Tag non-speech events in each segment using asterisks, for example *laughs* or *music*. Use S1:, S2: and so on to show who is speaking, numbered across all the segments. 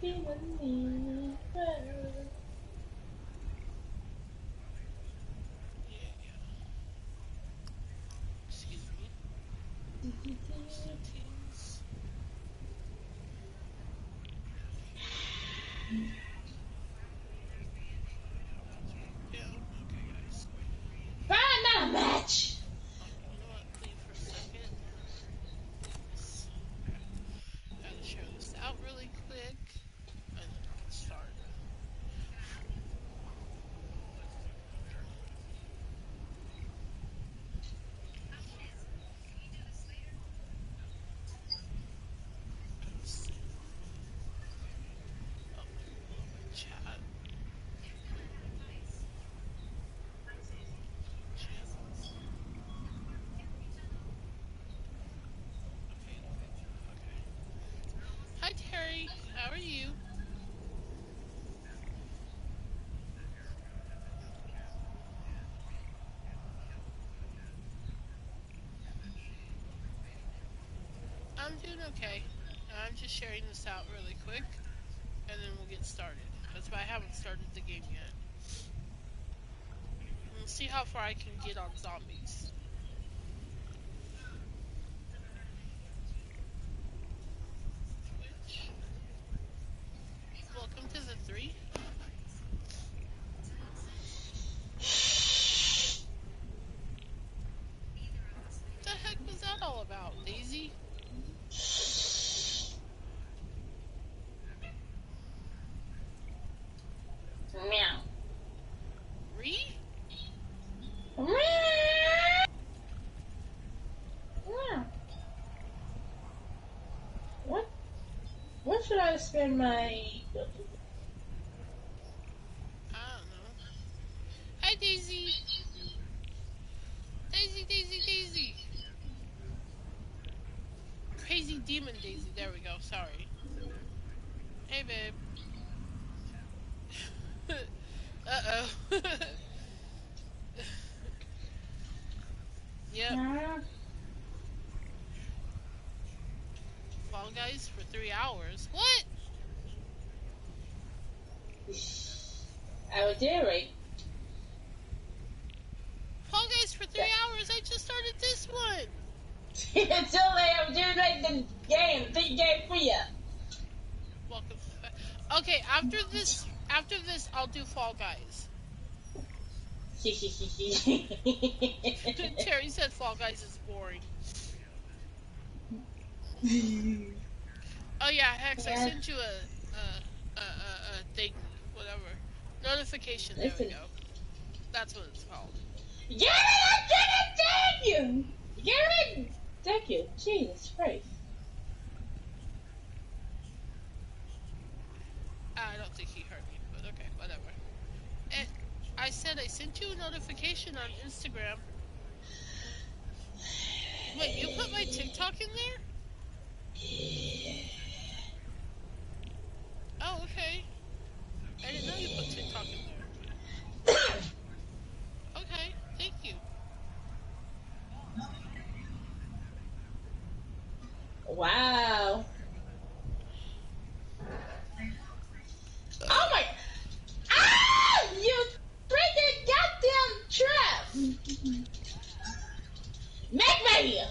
S1: 听闻你温。I'm doing okay. I'm just sharing this out really quick, and then we'll get started. That's why I haven't started the game yet. We'll see how far I can get on zombies. Twitch. Welcome to the three. What the heck was that all about, Daisy?
S2: Meow.
S1: Ree?
S2: Meow. What? What should I spend my?
S1: I don't know. Hi, Daisy. Daisy, Daisy, Daisy. Crazy demon Daisy. There we go. Sorry. Hey, babe. *laughs* uh oh. *laughs* yep.
S2: Meow.
S1: Fall Guys for three hours. What?
S2: I was there, right?
S1: Fall Guys for three hours? I just started this one.
S2: it's too late. I'm doing like the game, the game for you.
S1: Welcome. back. Okay, after this, after this, I'll do Fall Guys. *laughs* *laughs* Terry said Fall Guys is boring. Oh yeah, Hex, I sent you a, a, a, a, thing, whatever. Notification, there we go. That's what it's called.
S2: Get it! I get it! Thank you! Get it! Thank you. Jesus Christ.
S1: I don't think he heard me, but okay, whatever. And I said I sent you a notification on Instagram. Wait, you put my TikTok in there? Oh, okay. I didn't know you put TikTok in there. Okay, thank you.
S2: Wow. Oh my! Ah! You freaking goddamn trap! Make me!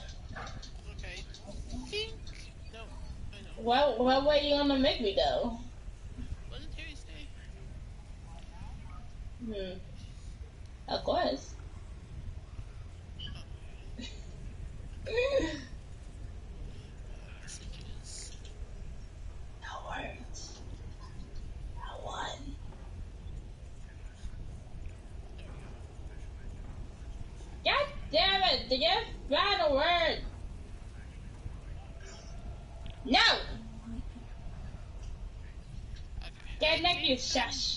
S1: Okay. Pink. No, I know.
S2: What, what way you gonna make me
S1: did Terry say?
S2: Hmm. Of course. *laughs* No words. God damn it! Did you find a word? No!
S1: Okay.
S2: Get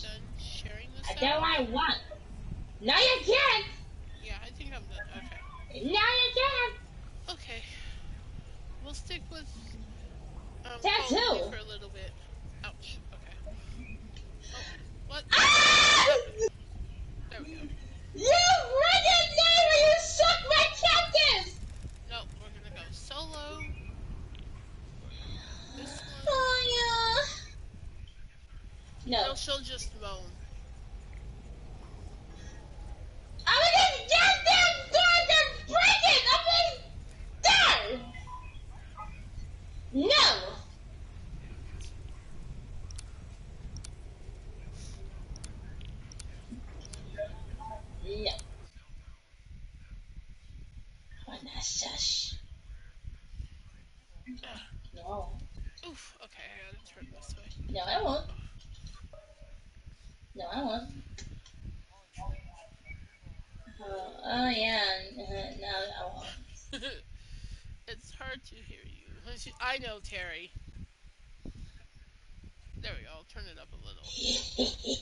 S1: I know, Terry. There we go. I'll turn it up a little. *laughs*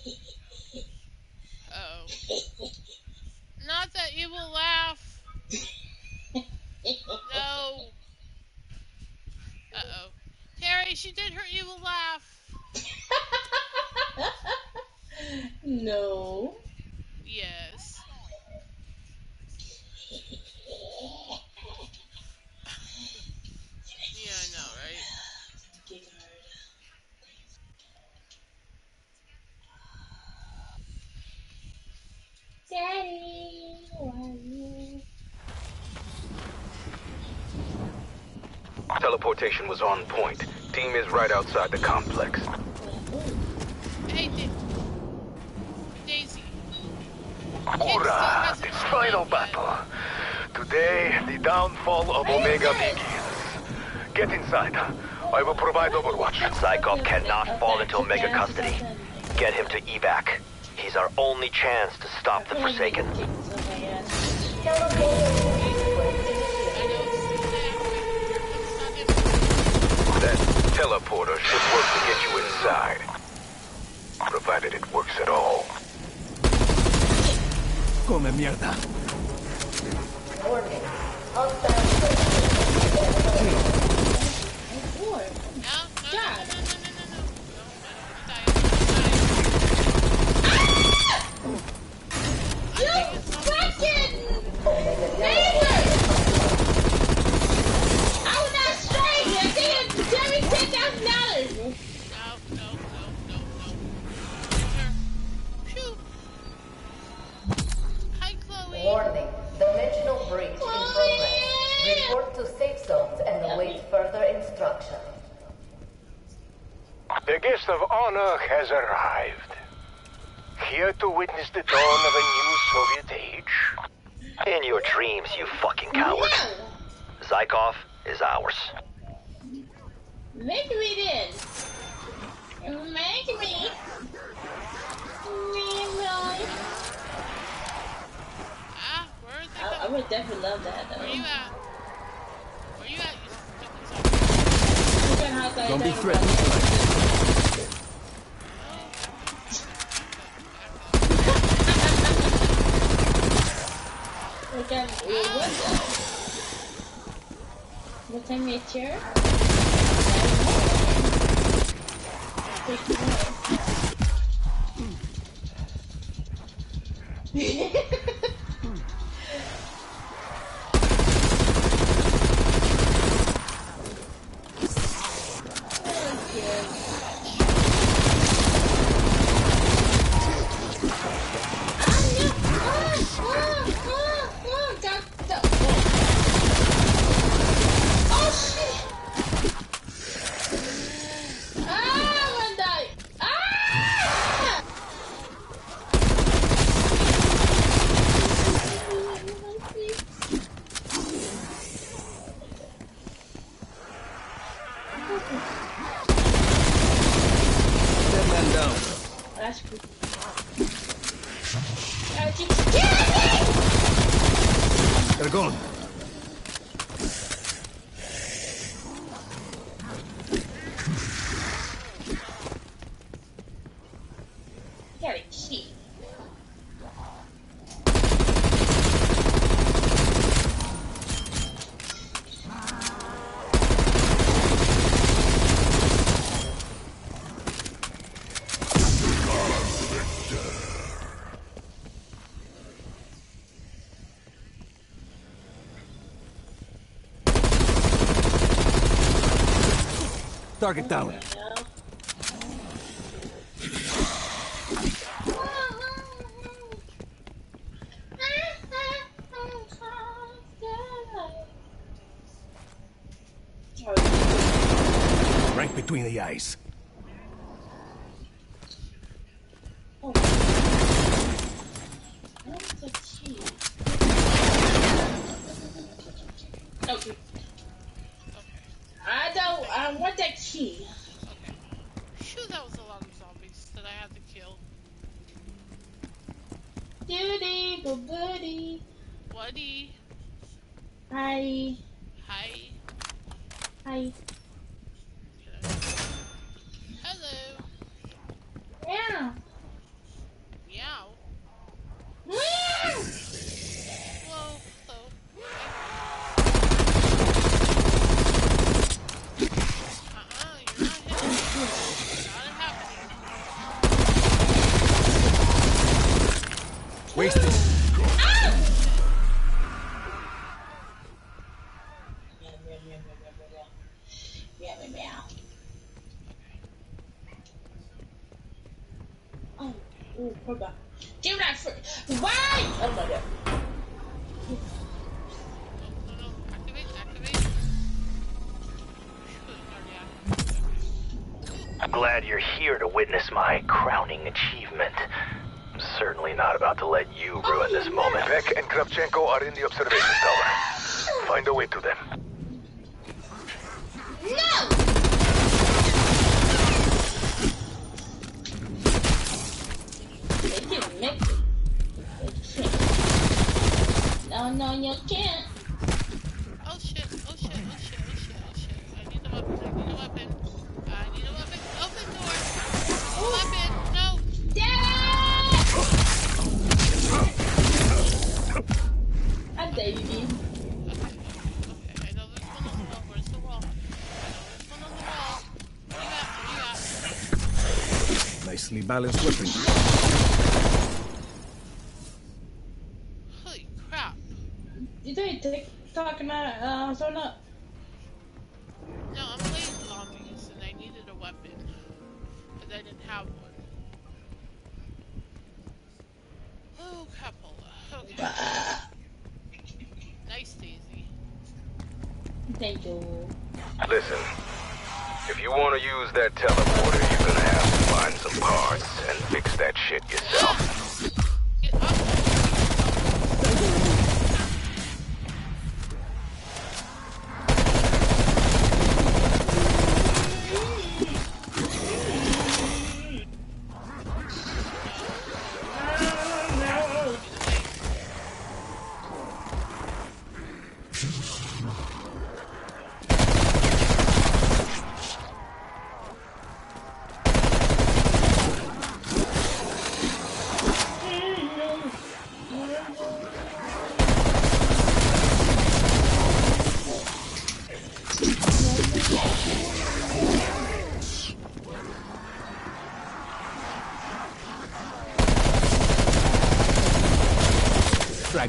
S3: teleportation was on point. Team is right outside the complex.
S1: Hey, da Daisy.
S3: Hurrah! This final battle. Today, the downfall of Omega begins. Get inside. I will provide overwatch.
S4: Psychop cannot fall into Omega custody. Get him to evac. He's our only chance to stop the Forsaken.
S3: teleporter should work to get you inside. Provided it works at all.
S2: Come mierda. target down. go, buddy.
S3: Buddy.
S2: Hi.
S3: Hi.
S2: Hi.
S4: moment.
S1: Beck and Kravchenko are in the observation tower. Find a way to them.
S3: violence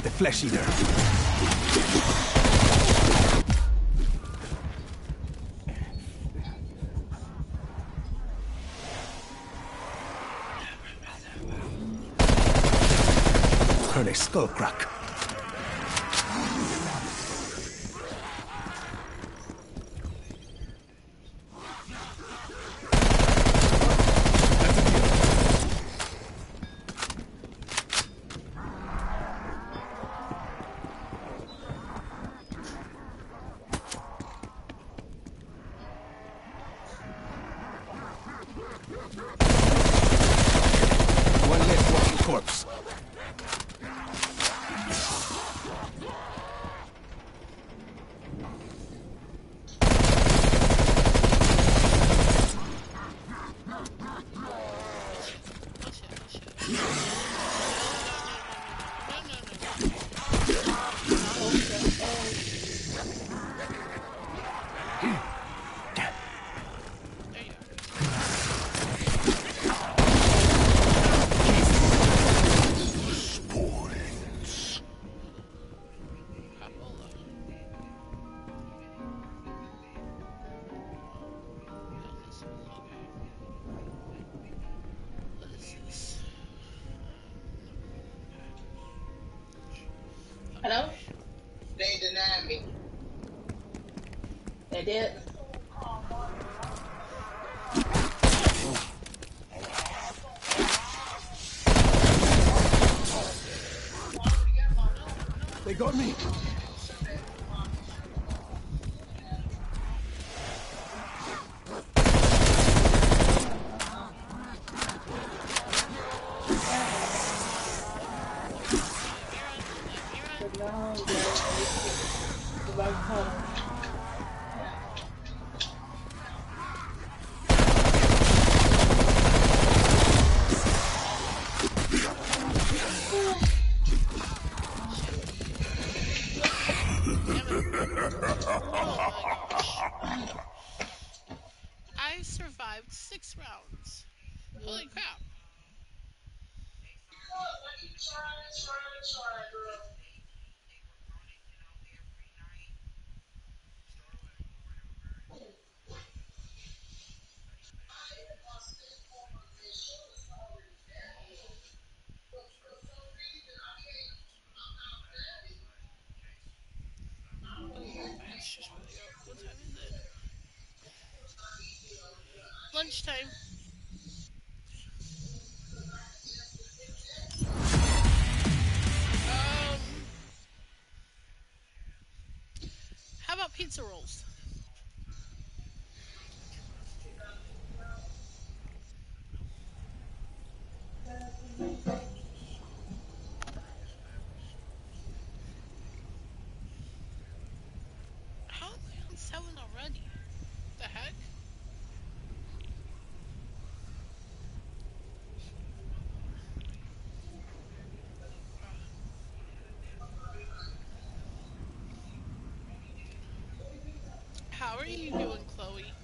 S3: the
S5: Flesh Eater. One left, walking corpse.
S2: did
S1: pizza rolls. How are you doing, Chloe?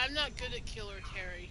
S1: I'm not good at Killer Terry.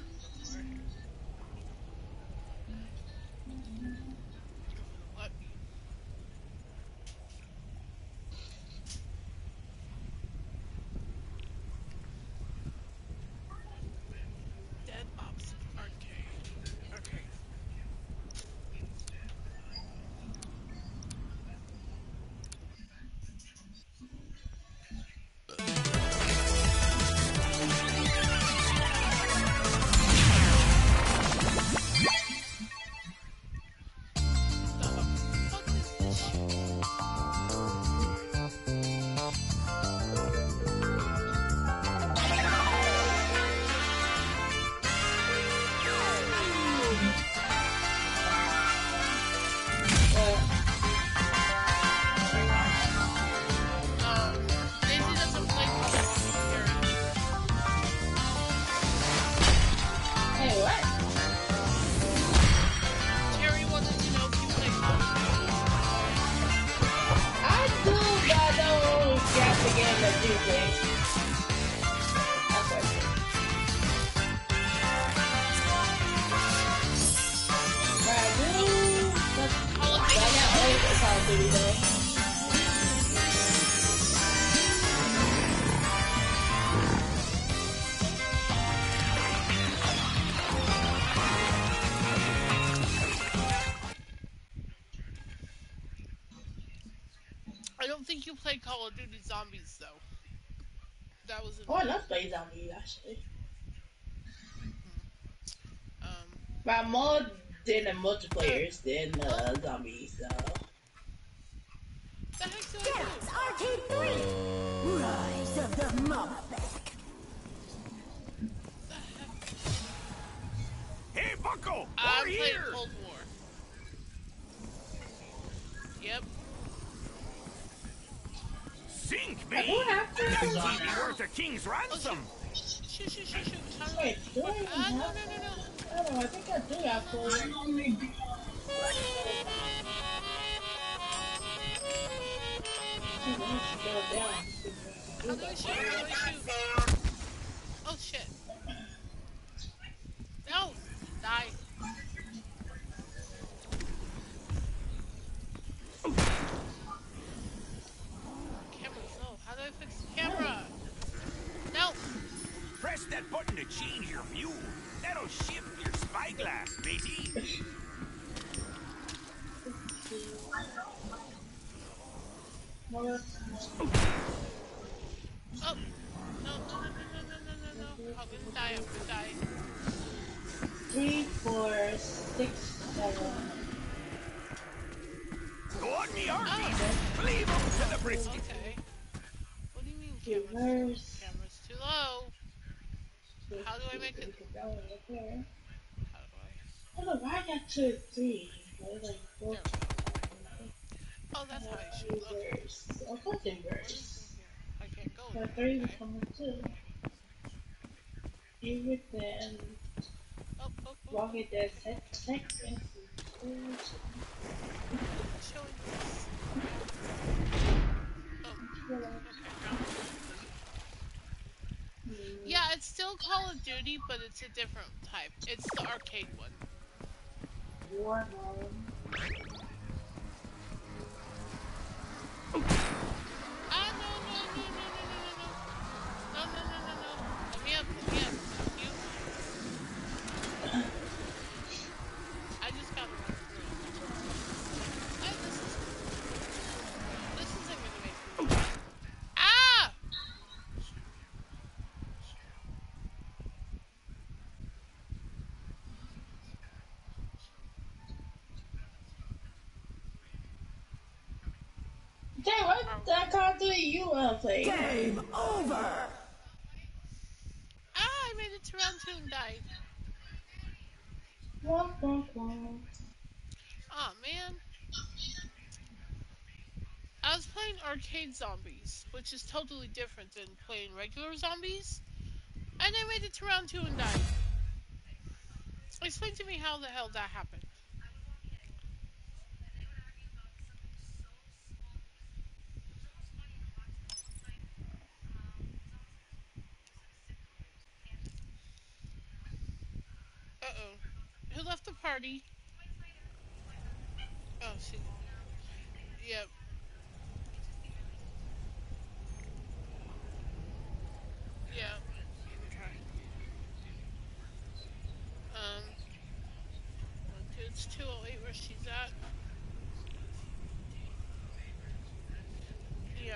S2: I'm more than the multiplayers than the zombies, so.
S1: The
S6: 3! Uh... Rise of the
S7: Hey, Buckle!
S1: I'm
S7: here.
S1: War. Yep.
S7: Sink me!
S2: Who
S7: after is on worth a king's ransom?
S1: Oh, shoot, shoot, shoot, shoot.
S2: Wait,
S1: uh, no, no, no, no.
S2: I I think I do have to. Let me scroll down.
S1: I shoot? How do shoot? Oh shit. No! Die. Camera's low. How do I fix the camera? No!
S7: Press that button to change your view. That'll shift my glass, baby.
S1: Oh. No, no, no, no, no, no, no, I'm gonna die, I'm gonna die.
S7: Go on, me army!
S1: Okay. Cameras? Camera's too low. How do I make it? Oh, that's how
S2: you fucking verse.
S1: I can go.
S2: So three
S1: was
S2: too. You with them.
S1: Oh, oh, oh.
S2: Walk it there. Text,
S1: text, text. Yeah, it's still Call of Duty, but it's a different type. It's the arcade one
S2: war home. That Call of Duty you wanna play?
S6: Game over!
S1: Ah, I made it to round two and died.
S2: Womp, womp, womp.
S1: Aw, man. I was playing arcade zombies, which is totally different than playing regular zombies. And I made it to round two and died. Explain to me how the hell that happened. Uh-oh. Who left the party? Oh, she. Yep. Yeah. Okay. Um. It's 208 where she's at. Yeah.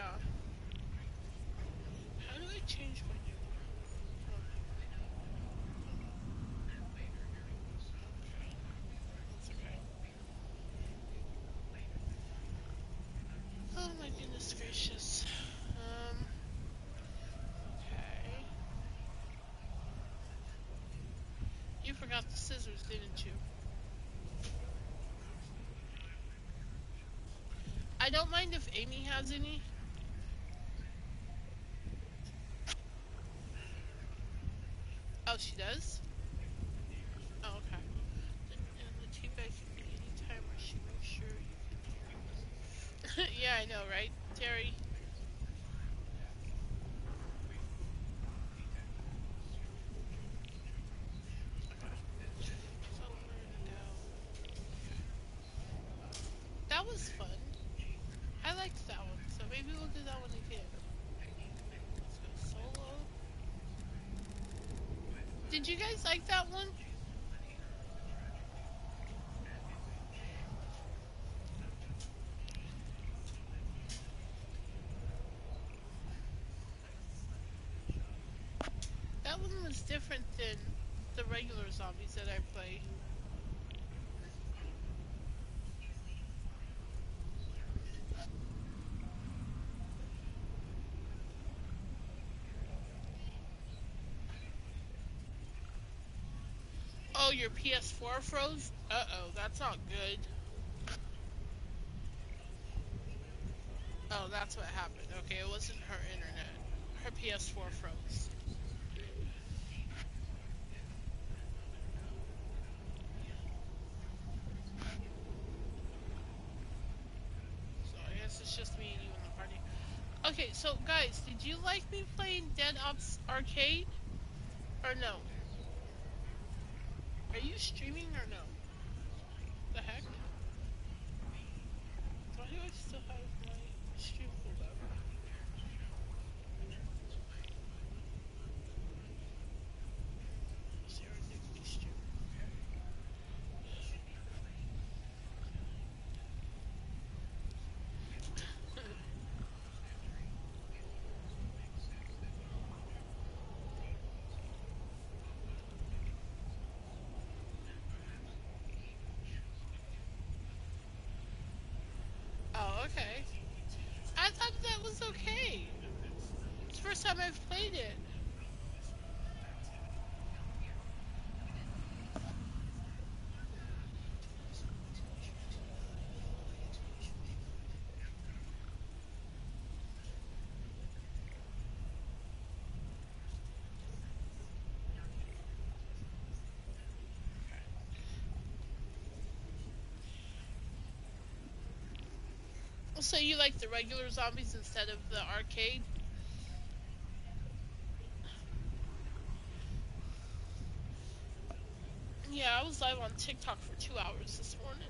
S1: How do I change new That's okay. Oh my goodness gracious. Um. Okay. You forgot the scissors, didn't you? I don't mind if Amy has any. Oh, she does? Did you guys like that one? That one was different than the regular zombies that I play. Your PS4 froze? Uh-oh, that's not good. Oh, that's what happened. Okay, it wasn't her internet. Her PS4 froze. So I guess it's just me and you in the party. Okay, so guys, did you like me playing Dead Ops Arcade? Or no? Are you streaming or no? The heck? Why do I still have my stream pulled up? Sarah Digby stream. Oh, okay. I thought that was okay. It's the first time I've played it. So you like the regular zombies instead of the arcade? Yeah, I was live on TikTok for two hours this morning.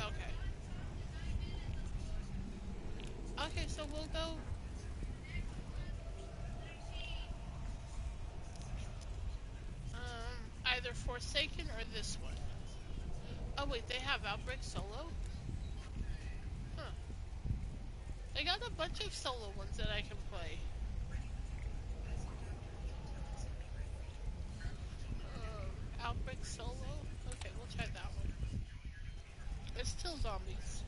S1: Okay. Okay, so we'll go Um, either Forsaken or this one. Oh wait, they have Outbreak Solo? Huh. They got a bunch of solo ones that I can play. Uh, Outbreak Solo? Okay, we'll try that one. It's still zombies.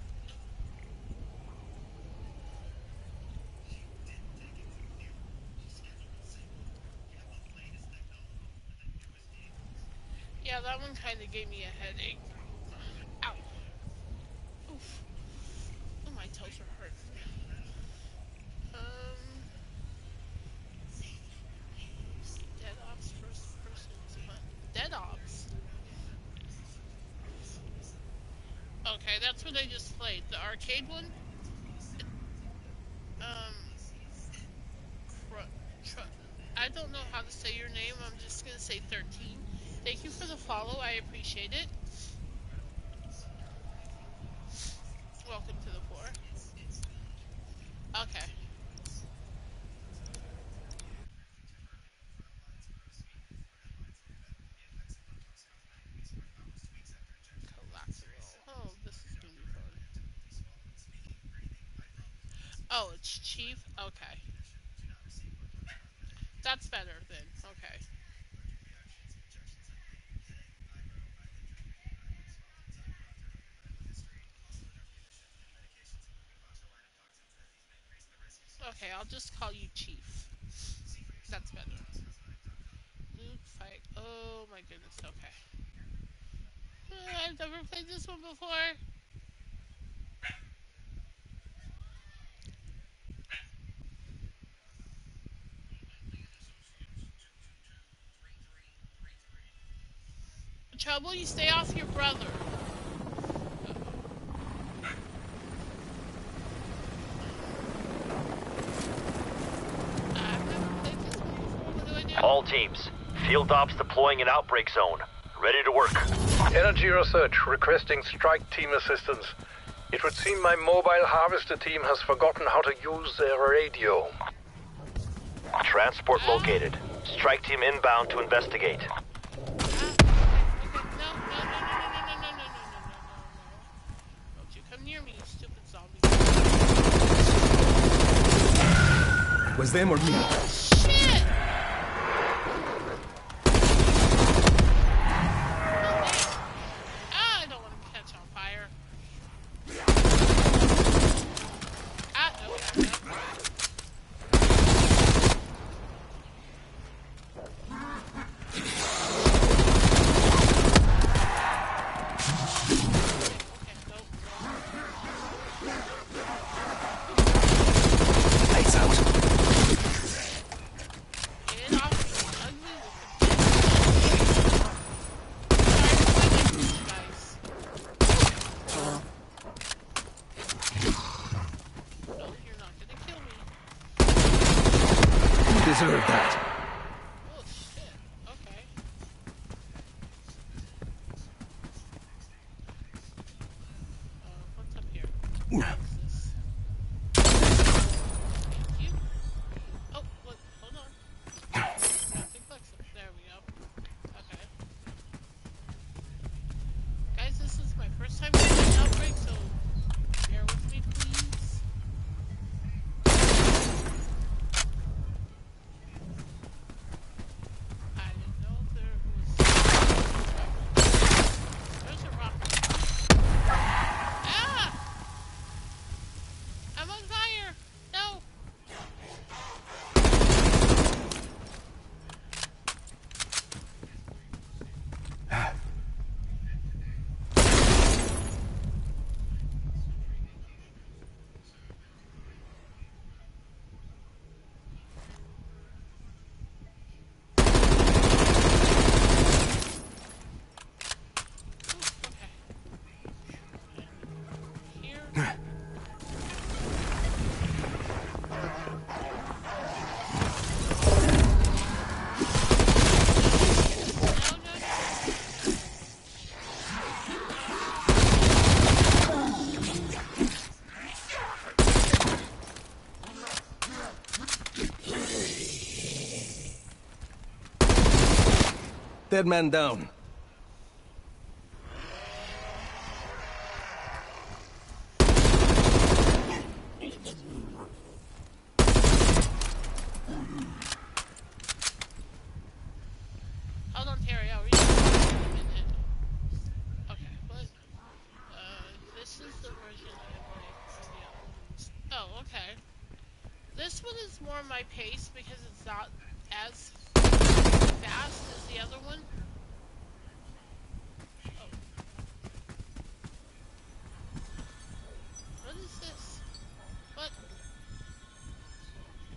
S1: Yeah, that one kind of gave me a headache. Skateboarden? Oh, it's Chief? Okay. That's better then. Okay. Okay, I'll just call you Chief. That's better. Loot fight. Oh my goodness, okay. Uh, I've never played this one before. Trouble, you stay off your brother. I've never played this one before. What do I do?
S4: All teams, field ops deploying an outbreak zone. Ready to work.
S3: Energy Research requesting strike team assistance. It would seem my mobile harvester team has forgotten how to use their radio.
S4: Transport located. Strike team inbound to investigate.
S1: as them or me. that man down.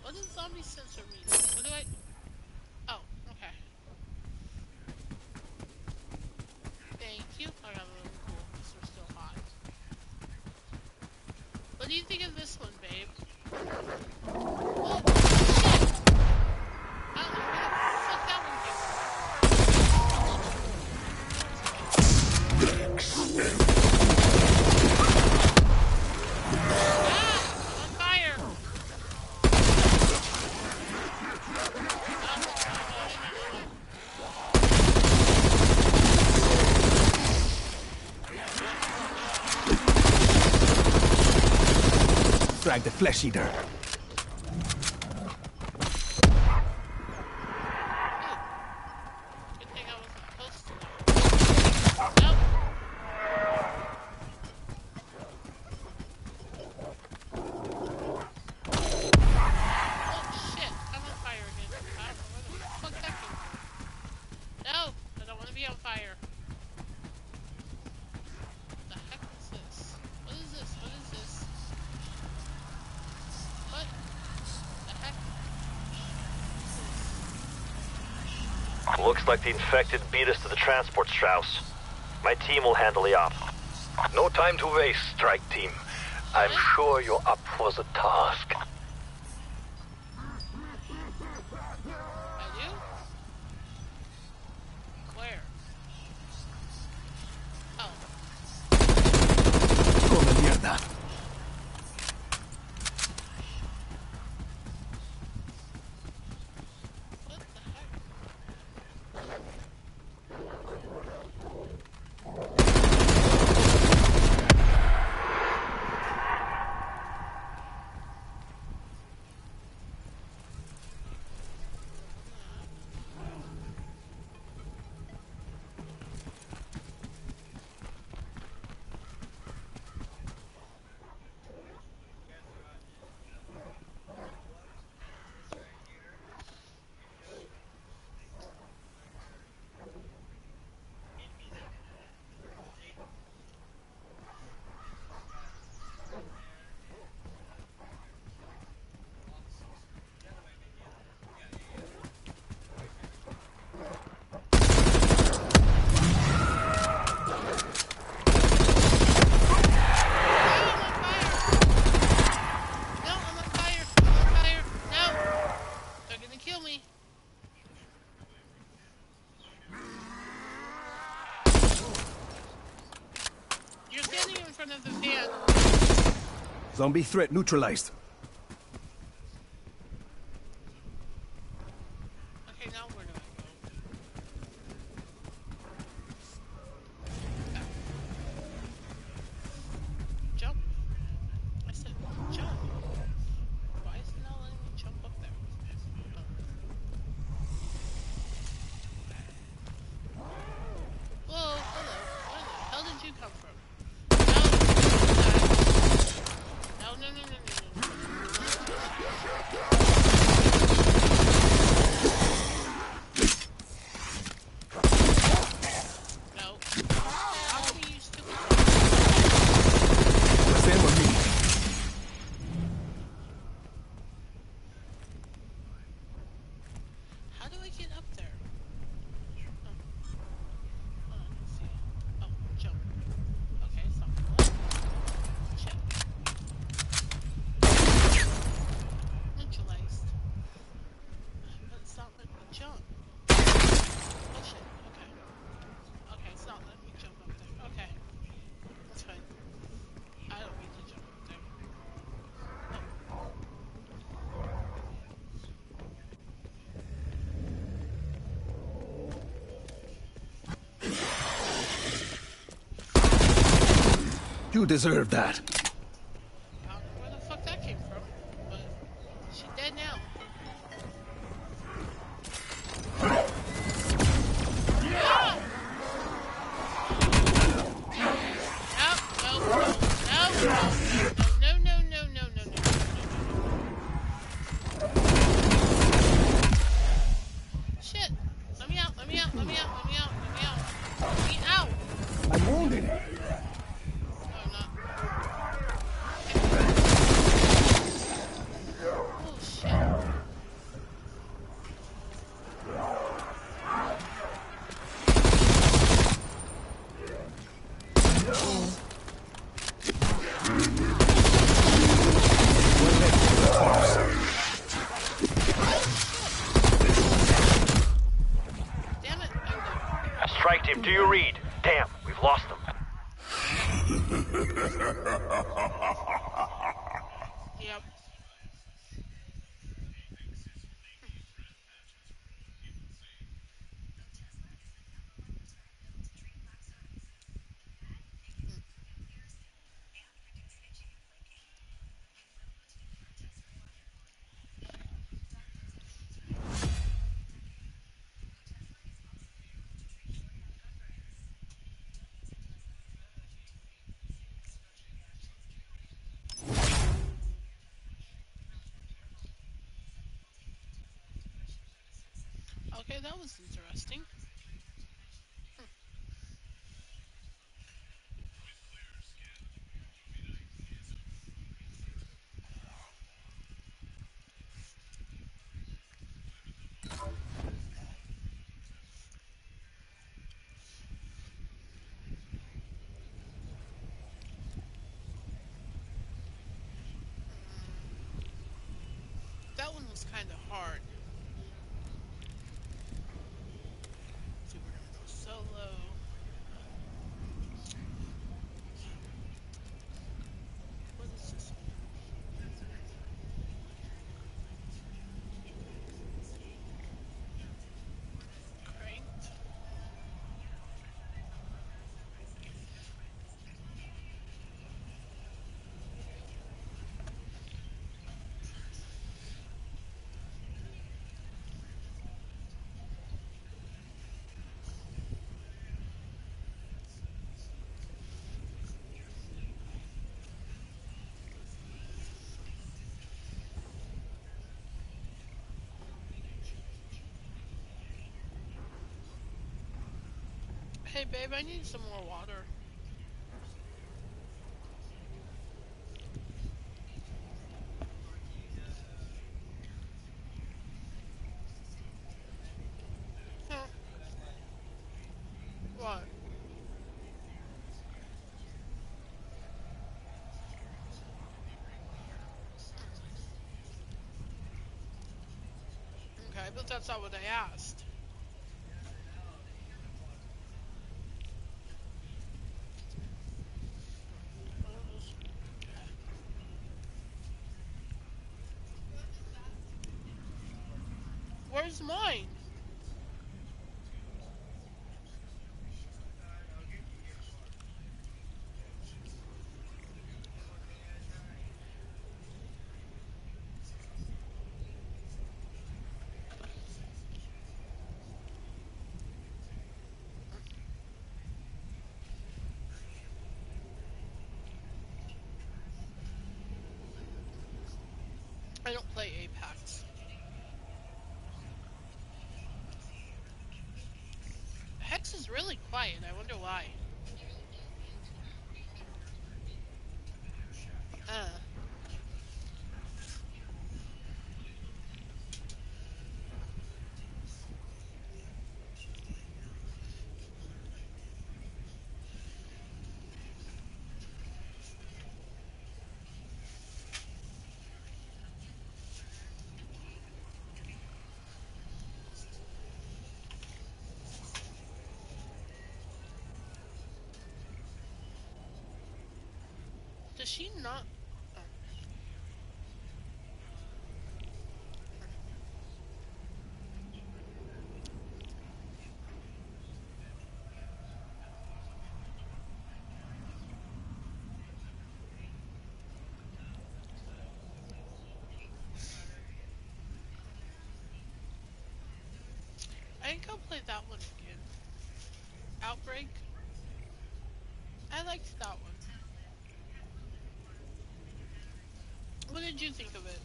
S5: What does zombie sensor mean? What do I- the
S1: Flesh Eater.
S4: like the infected beat us to the transport, Strauss. My team will handle the op.
S3: No time to waste, strike team. I'm sure you're up for the
S1: Zombie threat neutralized. deserve that.
S8: Ha ha
S9: ha! Okay, that was interesting. Hey babe, I need some more water. What? Okay, but that's not what I asked.
S1: I don't play Apex. Hex is really quiet. I wonder why. Uh. Does she not? I think I'll play that one again. Outbreak. I liked that one. What did you think of it?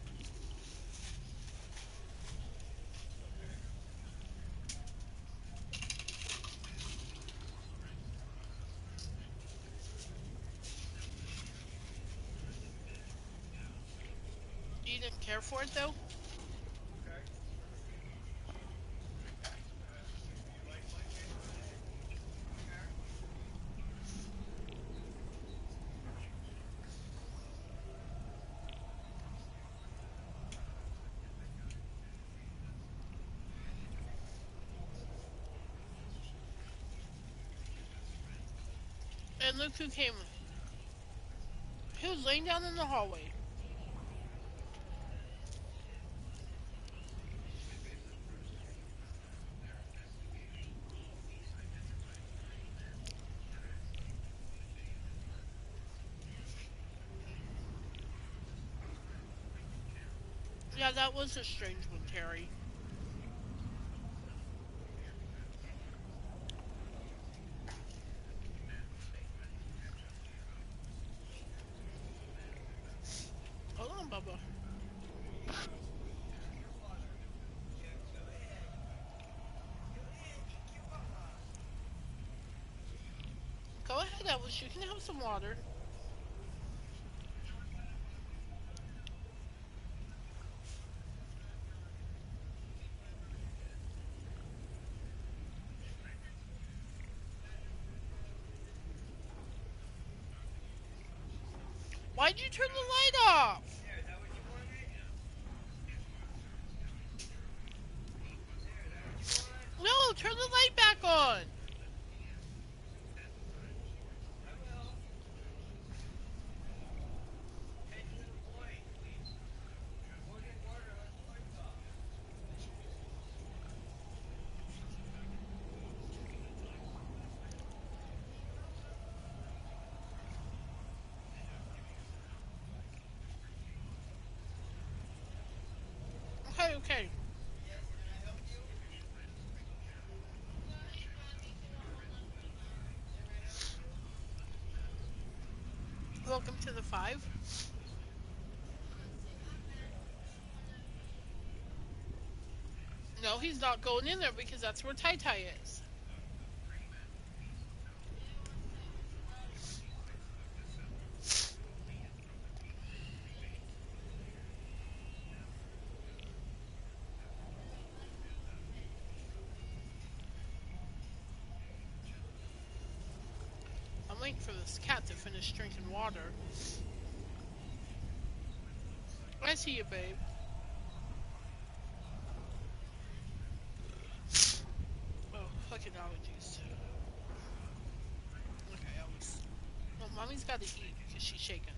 S1: You didn't care for it though? Who came. Was laying down in the hallway. Yeah, that was a strange one, Terry. Hold on, Bubba. You can have some water. Why'd you turn the light off? No, turn the light back on. Okay. Welcome to the five. No, he's not going in there because that's where Tai Tai is. I'm for this cat to finish drinking water. I see you, babe. Oh, fucking allergies. Okay, I was. Well, mommy's gotta eat because she's shaking.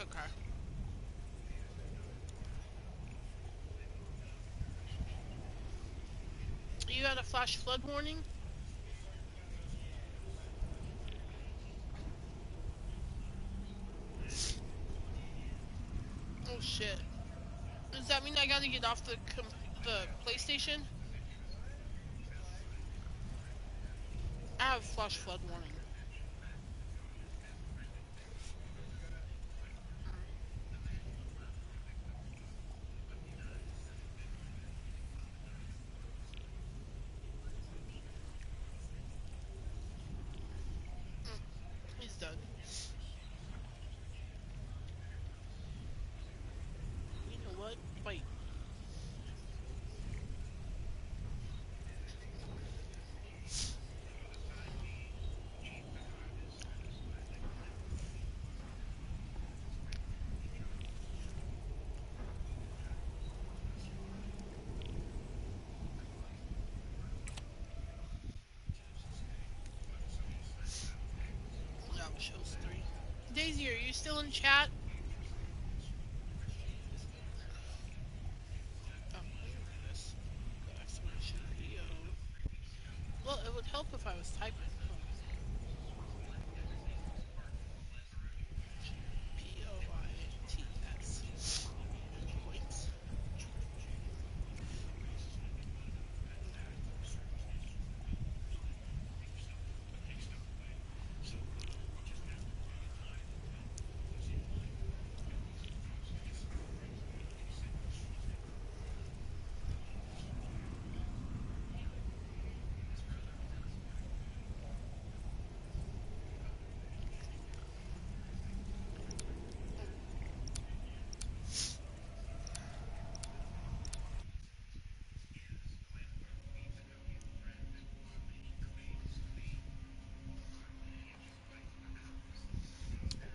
S1: Okay. You got a flash flood warning? Oh shit. Does that mean I gotta get off the the PlayStation? I have flash flood warning. Mm, He's done. You know what? Wait. No, it shows three. Daisy, are you still in chat? Oh, this. Exclamation PO. Well, it would help if I was typing. P-O-I-N-T-S. Points.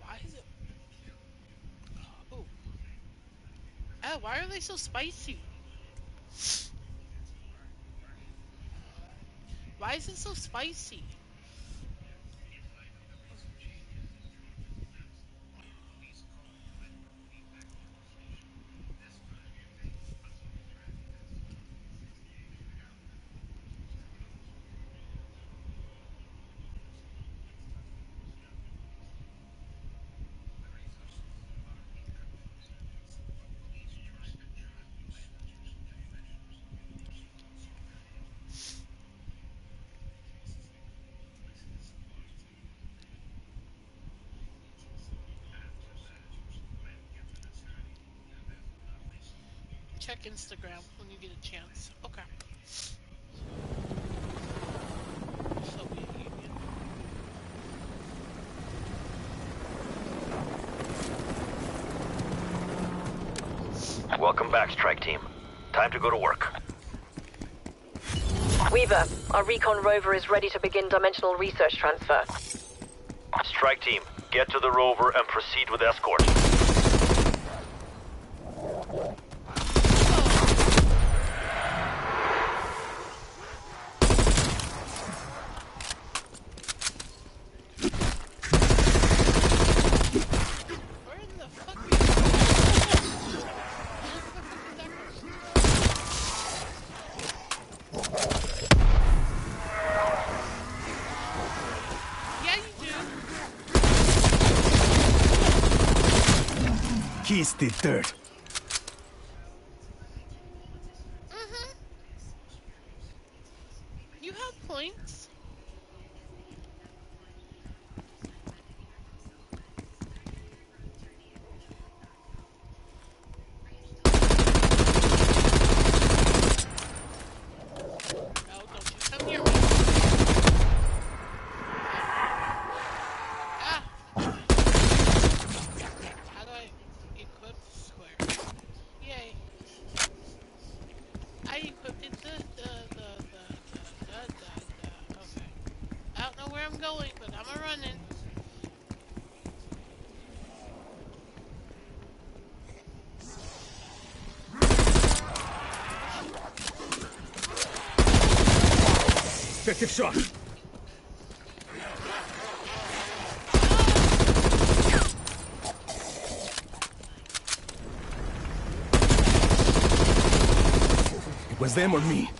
S1: Why is it? Oh. Oh, why are they so spicy? Why is it so spicy? Check Instagram when you get a chance. Okay.
S4: Welcome back, Strike Team. Time to go to work.
S10: Weaver, our recon rover is ready to begin dimensional research transfer.
S4: Strike Team, get to the rover and proceed with escort.
S1: Active shot. It was them or me.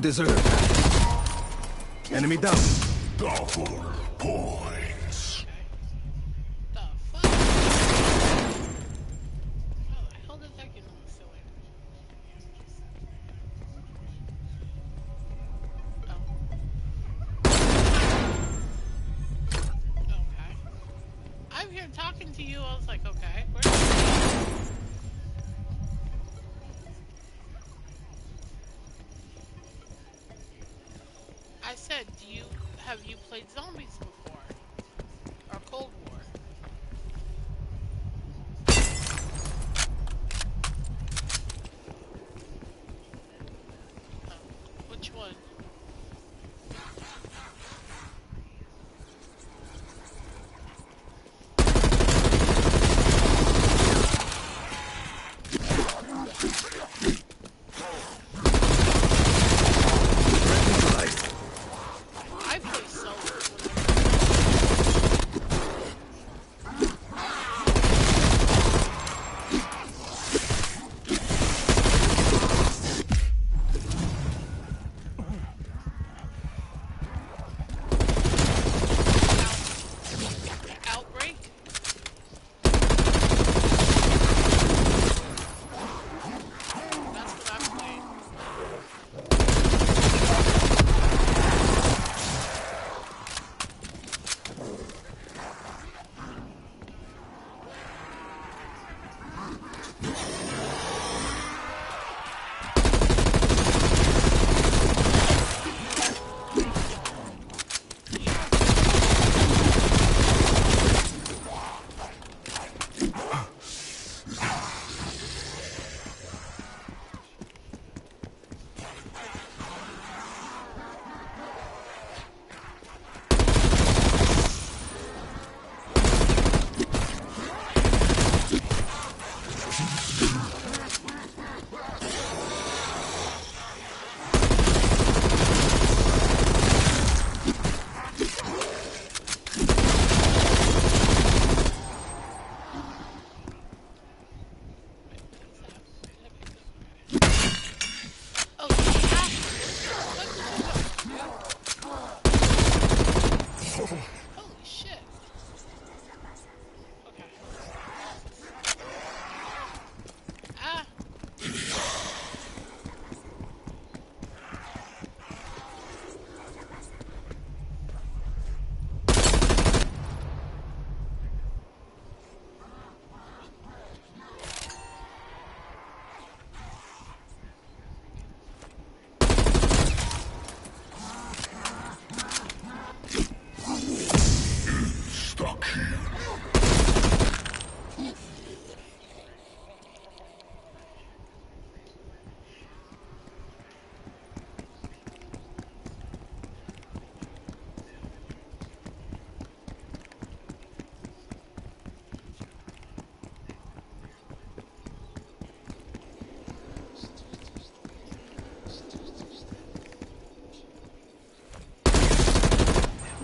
S1: Deserve. Enemy down.
S5: Double points.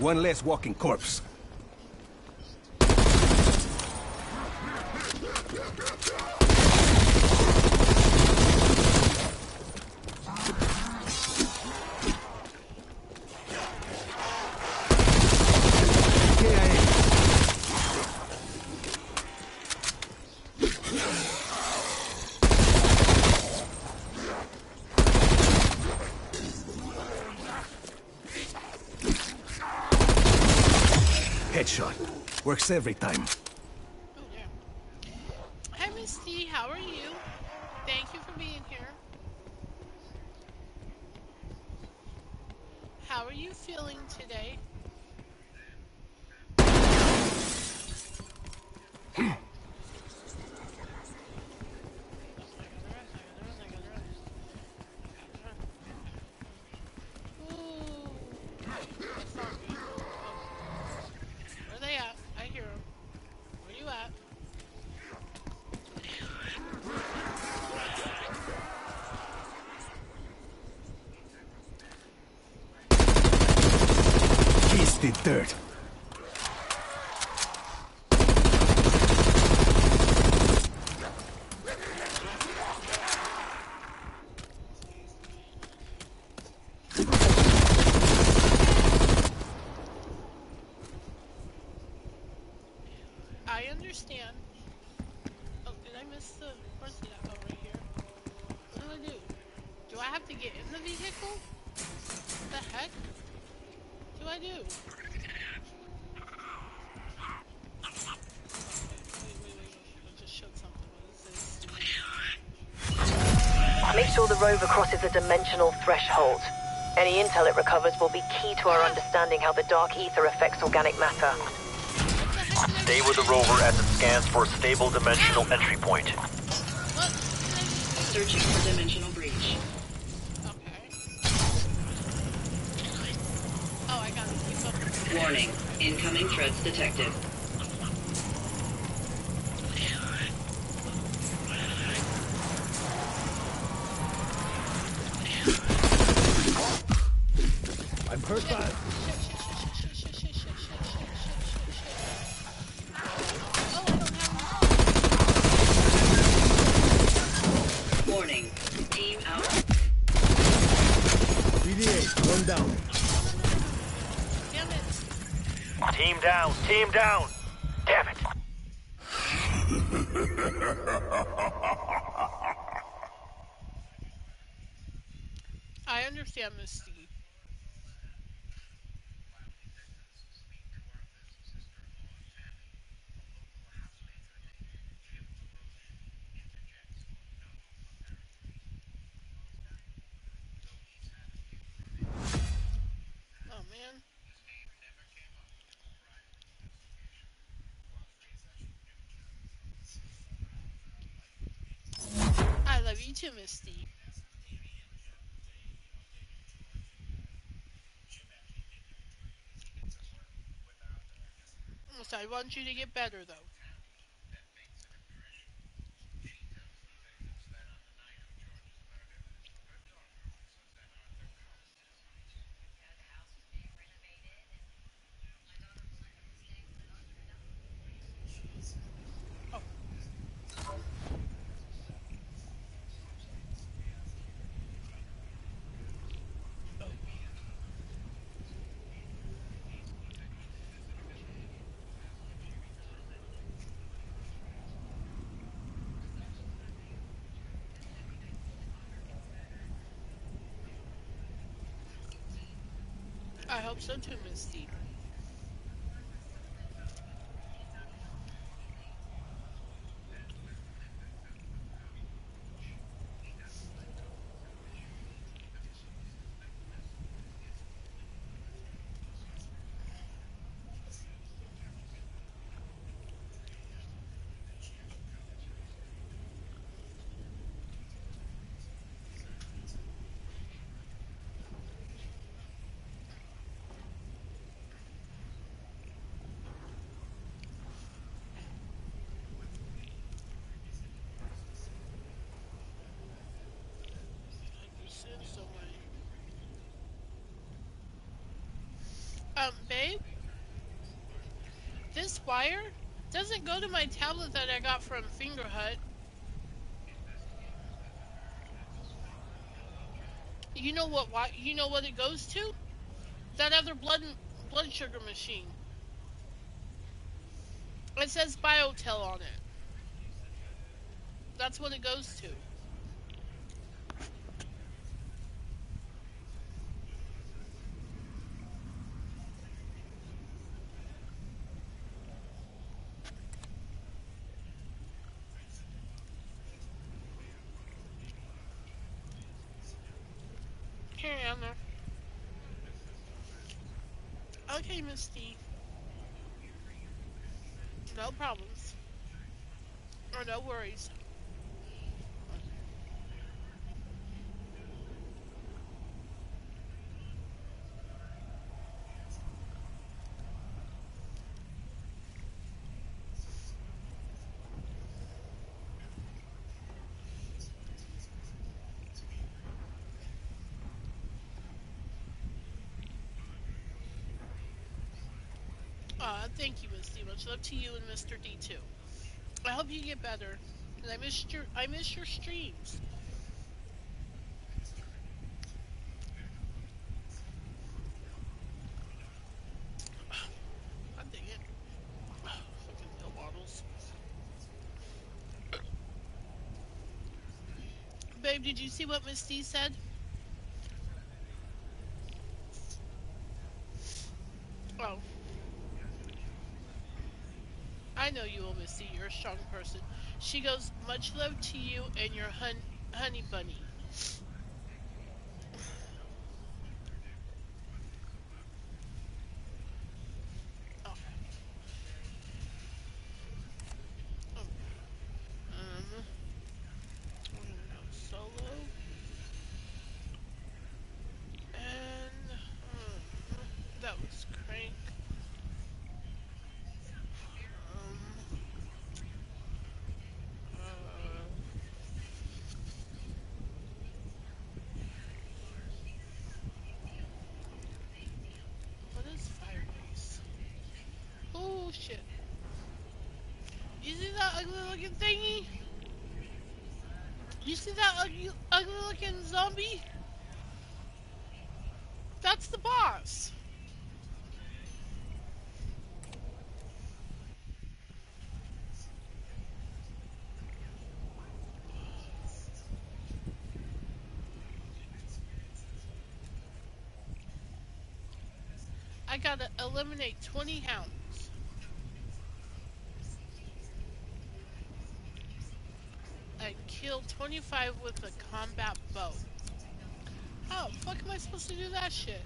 S11: One
S5: less walking corpse. Works every time.
S1: Hi, Misty. How are you? Thank you for being here. How are you feeling today? Ooh. That's not good. Oh. Where they at? I hear them. Where you at?
S5: Kiss the dirt.
S1: I understand. Oh, did I miss the? Where's the? Oh, right here. What do I do? Do I have to get in the vehicle? What the heck? What do I do? Wait, wait, wait, wait. I just showed something. What is this?
S10: Make sure the rover a dimensional threshold. Any intel it recovers will be key to our understanding how the dark aether affects organic matter.
S4: Stay with the rover as it scans for a stable dimensional entry point.
S12: Searching for dimensional breach.
S1: Oh, I got it.
S12: Warning. Incoming threats detected.
S5: I'm hurt bad.
S12: Warning. Team out.
S5: BD-8, one down.
S4: Team down, team down. Damn it.
S1: I understand this, Steve. Oh man. So I want you to get better though. I hope so too, Misty. Um, babe? This wire doesn't go to my tablet that I got from Fingerhut. You know what? Why? You know what it goes to? That other blood blood sugar machine. It says Biotel on it. That's what it goes to. Here, Anna. No problems. Or no worries. Uh, thank you, Misty. Much love to you and Mr. D too. I hope you get better. And I missed your I miss your streams. *sighs* Babe, did you see what Misty said? Oh. I know you will, Misty. You're a strong person. She goes, much love to you and your hun honey bunny. Oh. Um, we're gonna go solo. And, uh, that was crank. Um, uh, what is Firebase? Oh shit. You see that ugly looking thingy? You see that ugly, ugly looking zombie? That's the boss. I gotta eliminate 20 hounds. And kill 25 with a combat bow. How the fuck am I supposed to do that shit?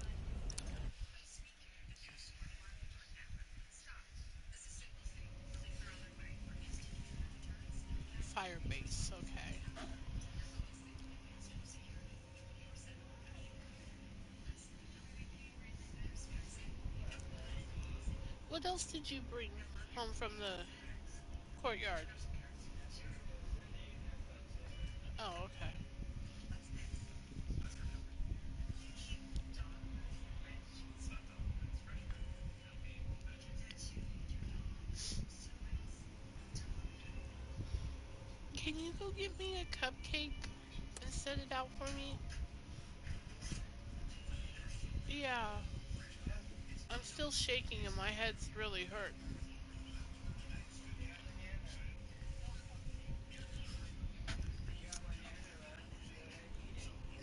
S1: Firebase, okay. What else did you bring home from the courtyard? Set it out for me? Yeah. I'm still shaking and my head's really hurt.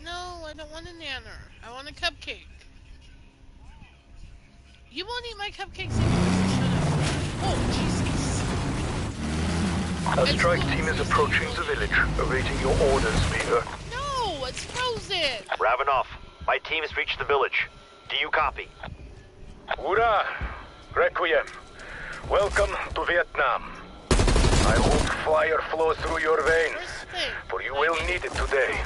S1: No, I don't want a nanner. I want a cupcake. You won't eat my cupcakes anymore. Shut up. Oh, Jesus.
S3: A strike team is approaching the village, awaiting your orders, Peter.
S1: No, it's.
S4: Ravenov, my team has reached the village. Do you copy?
S3: Hurrah! Requiem. Welcome to Vietnam. I hope fire flows through your veins, for you will need it today.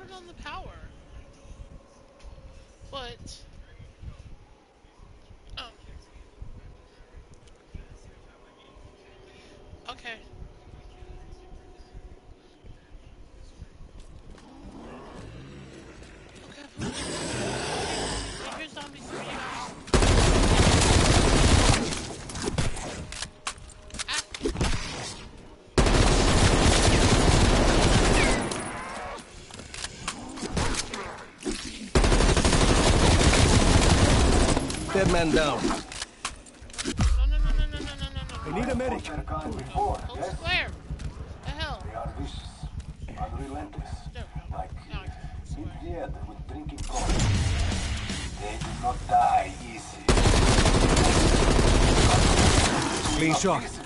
S1: turn on the power? man down. No, no, no, no, no,
S5: no, no, no. I need a medic.
S1: Hold square. The hell?
S13: They are vicious, unrelentless, like Indian with drinking coffee. They do not die easy.
S5: Clean shot.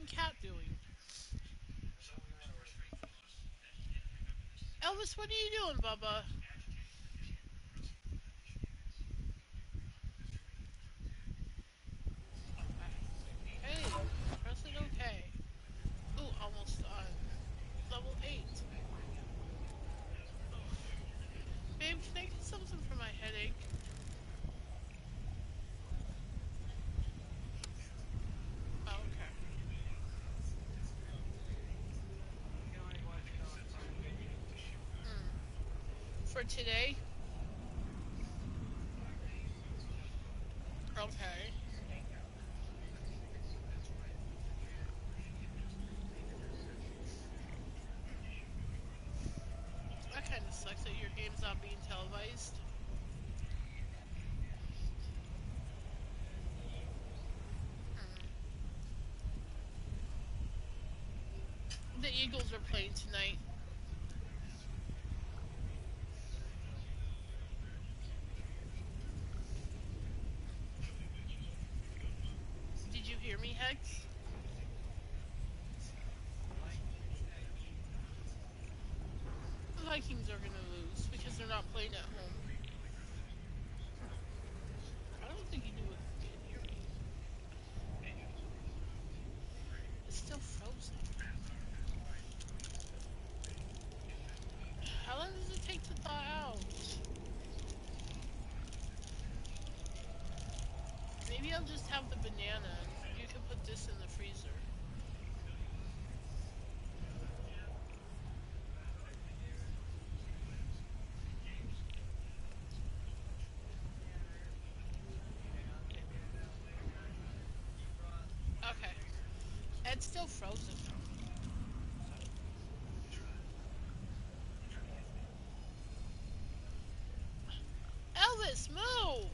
S1: fucking cat doing? Elvis, what are you doing, Bubba? The Eagles are playing tonight. Did you hear me, Hex? The Vikings are gonna lose because they're not playing at home. I don't think you knew it. You can hear me. It's still frozen. How long does it take to thaw out? Maybe I'll just have the banana you can put this in the freezer. Okay. It's still frozen. Elvis, move!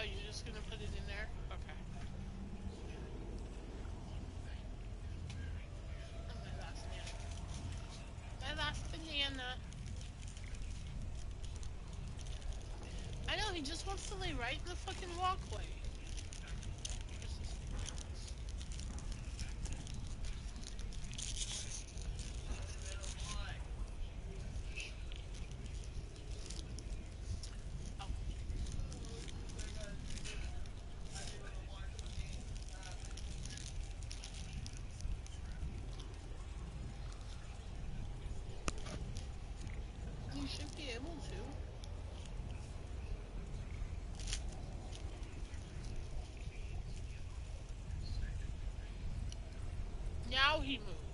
S1: Oh, you're just gonna put it in there? Okay. My last banana. My last banana. I know, he just wants to lay right in the fucking walkway. Now he moves.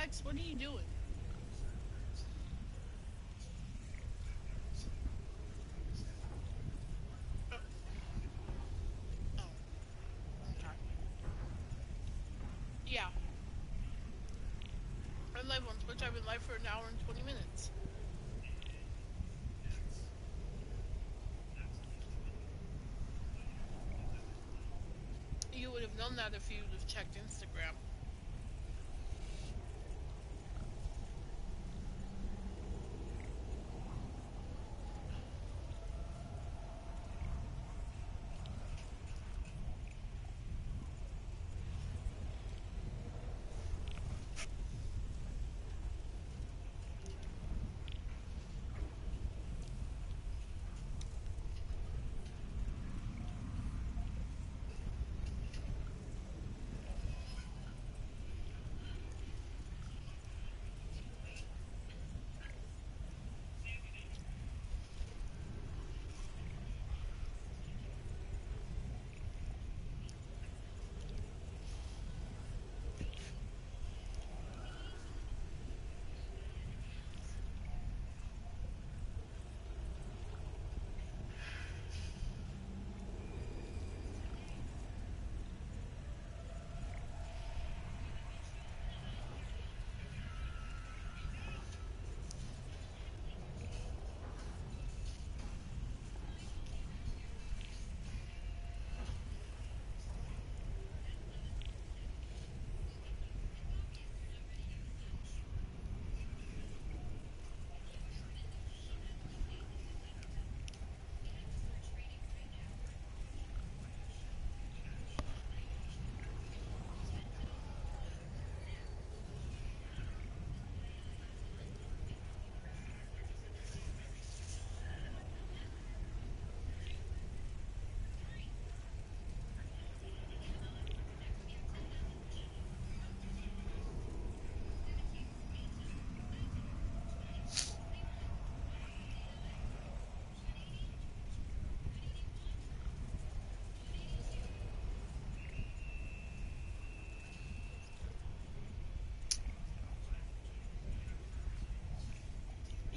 S1: Hex, what are you doing? Yeah. I'm live on Twitch. I've been live for an hour and 20 minutes. You would have known that if you would have checked Instagram.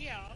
S1: Yeah,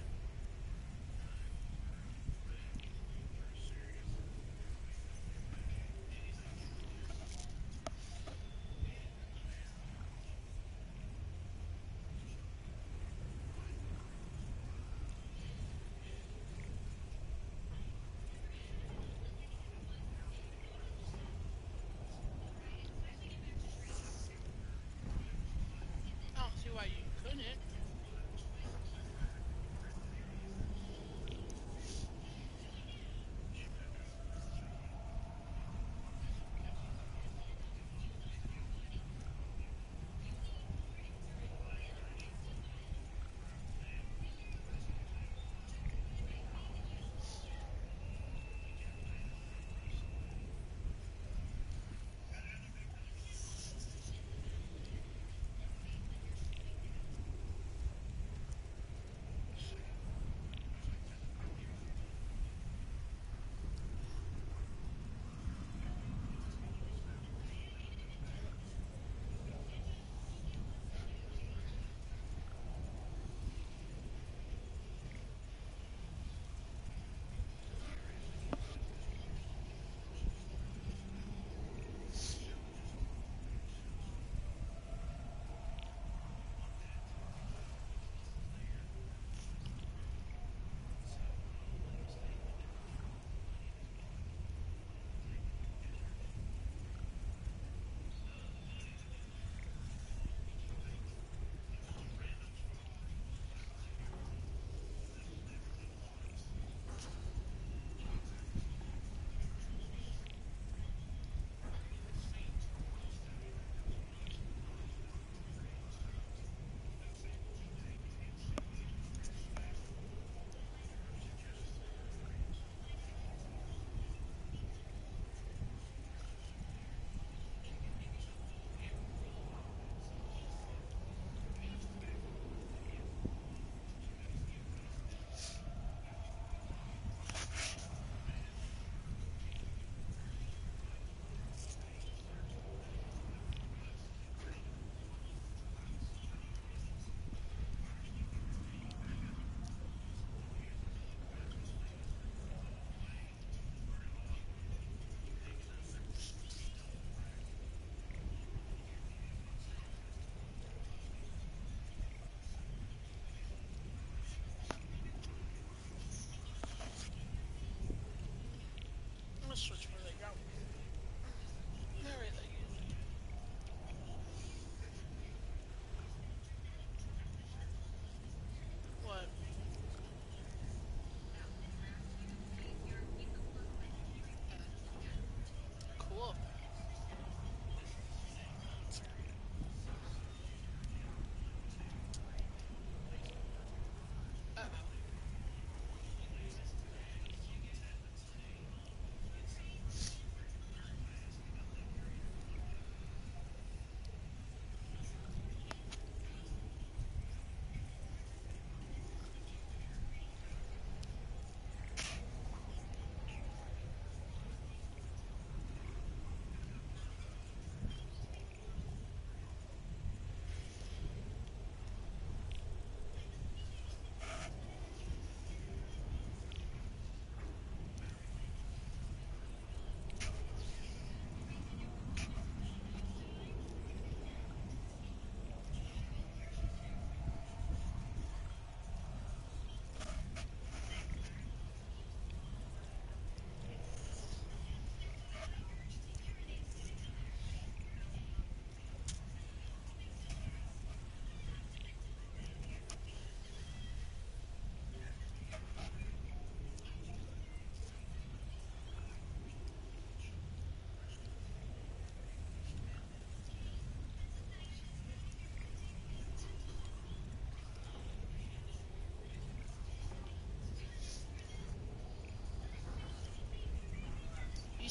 S1: isso de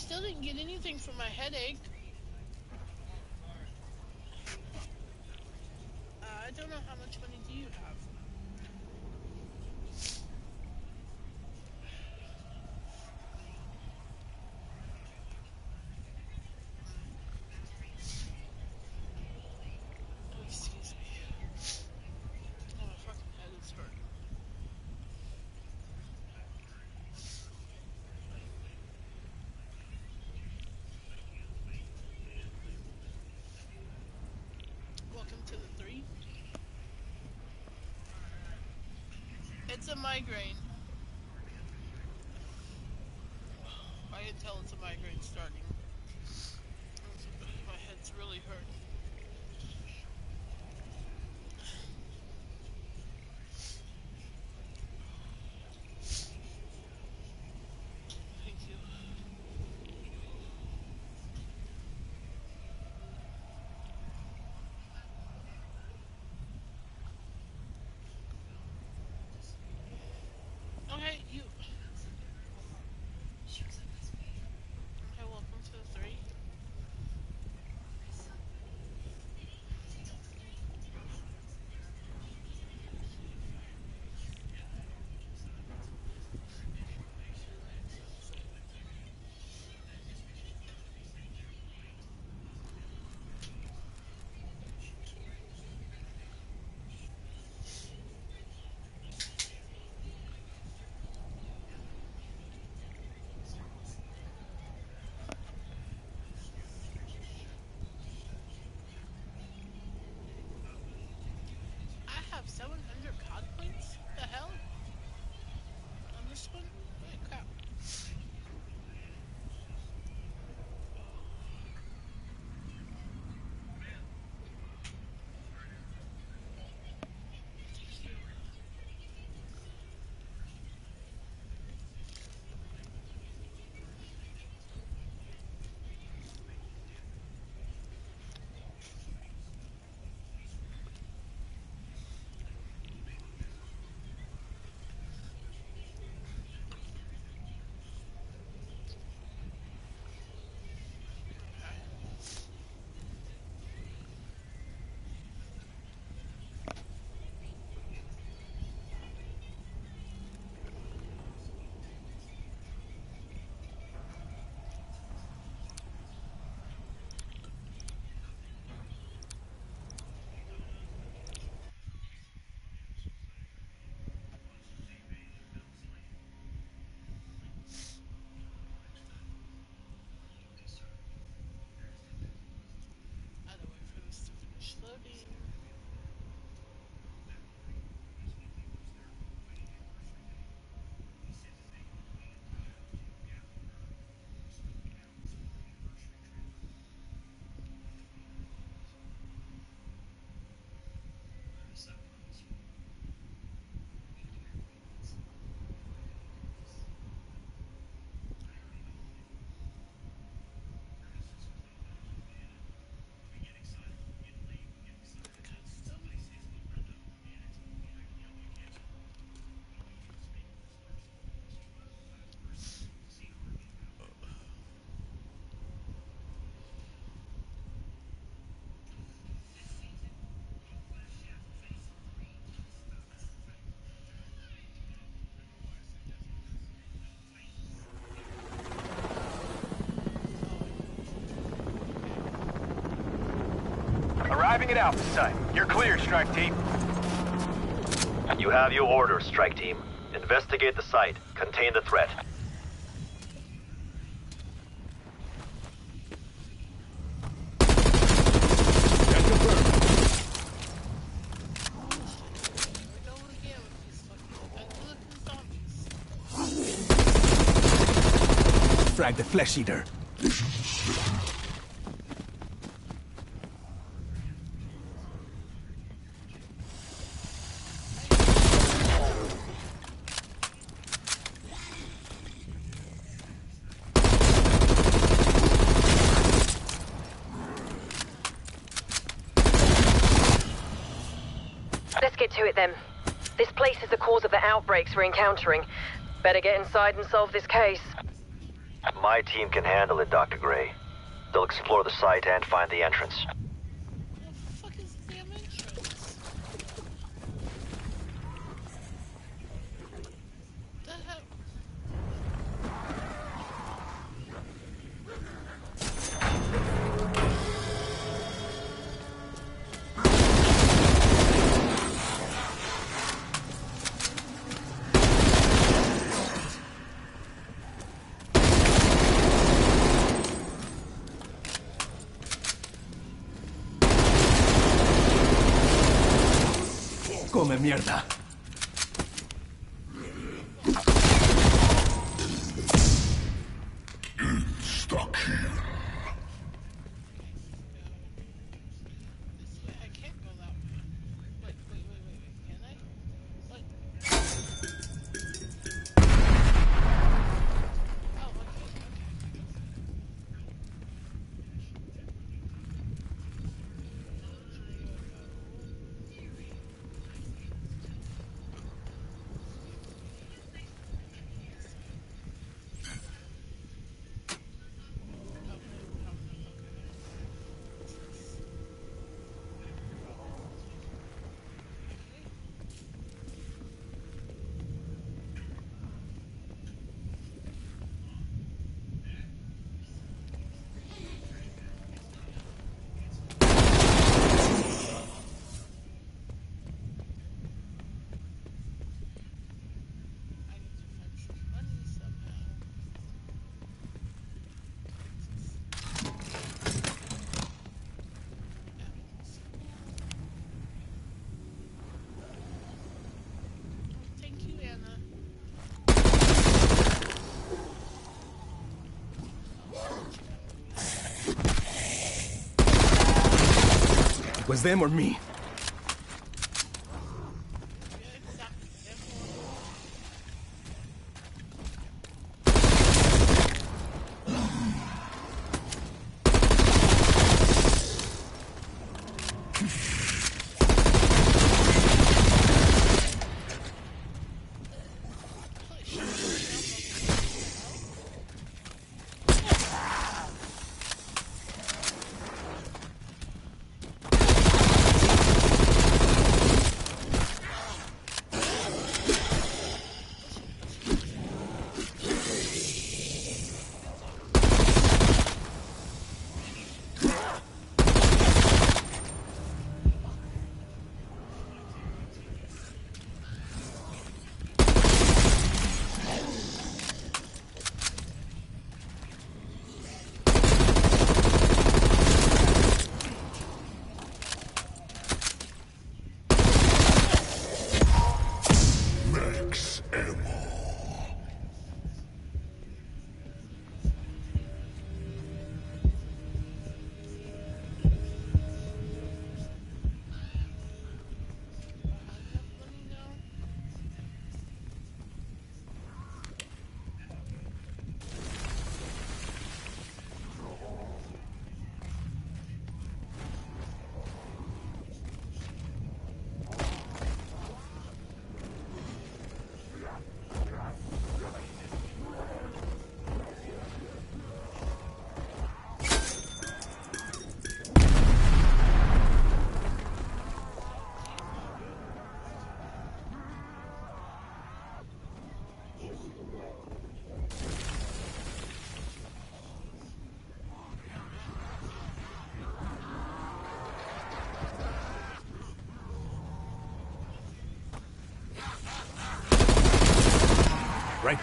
S1: still didn't get anything for my headache. It's a migraine. I can tell it's a migraine starting. My head's really hurting. Thank you. Okay, you. Okay, welcome to the three. I have
S14: Arriving at Alpha Site. You're clear, Strike Team.
S4: You have your orders, Strike Team. Investigate the site. Contain the threat.
S5: Frag the flesh eater.
S10: Let's get to it then. This place is the cause of the outbreaks we're encountering. Better get inside and solve this case.
S4: My team can handle it, Dr. Gray. They'll explore the site and find the entrance.
S1: Come mierda. was them or me.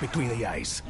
S1: between the eyes.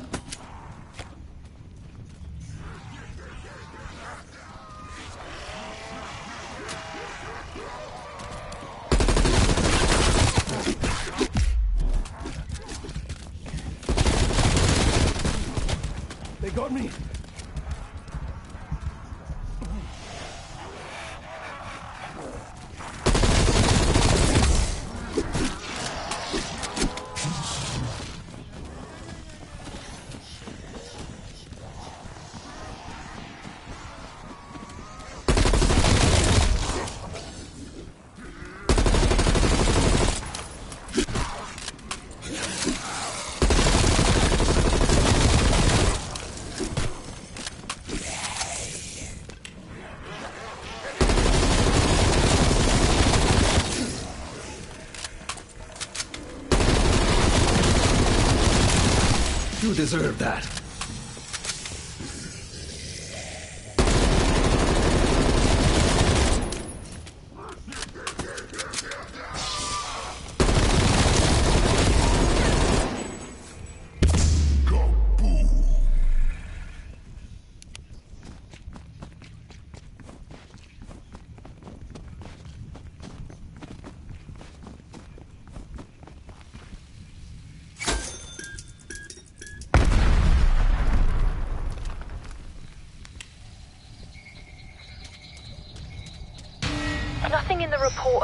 S1: You deserve that.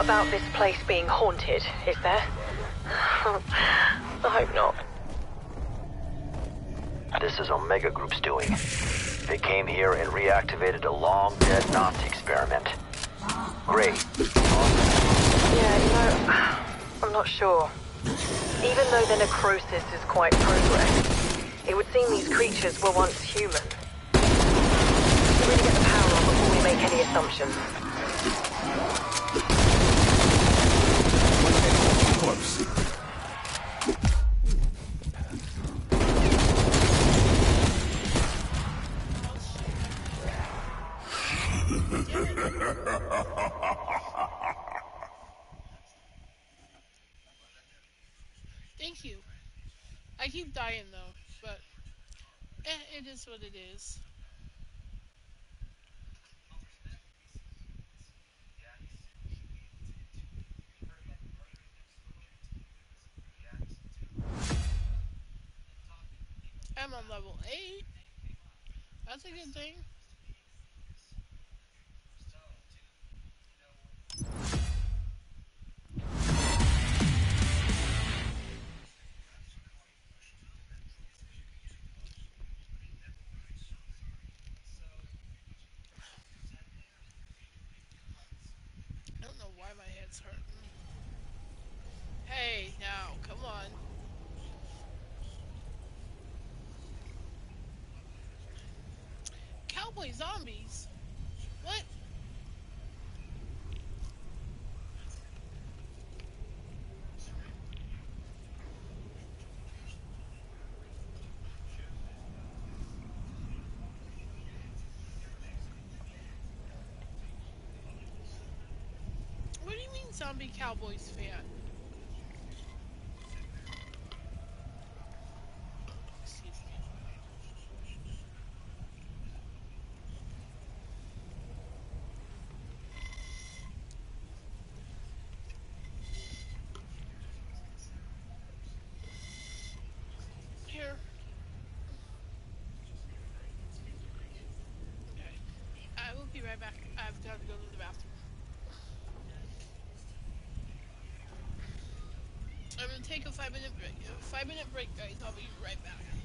S10: About this place being haunted, is there? I hope not.
S4: This is Omega Group's doing. They came here and reactivated a long-dead Nazi experiment. Great.
S10: Yeah, you know, I'm not sure. Even though the necrosis is quite progress, it would seem these creatures were once human. We really get the power on before we make any assumptions.
S5: Corpse.
S1: Thank you. I keep dying though, but eh, it is what it is. I'm on level 8. Good thing. I don't know why my head's hurting. Hey, now, come on. Zombies? What? What do you mean zombie cowboys fan? Excuse me. Here. Okay. I will be right back. I've got to go to the bathroom. I'm gonna take a five minute break. Five minute break, guys. I'll be right back.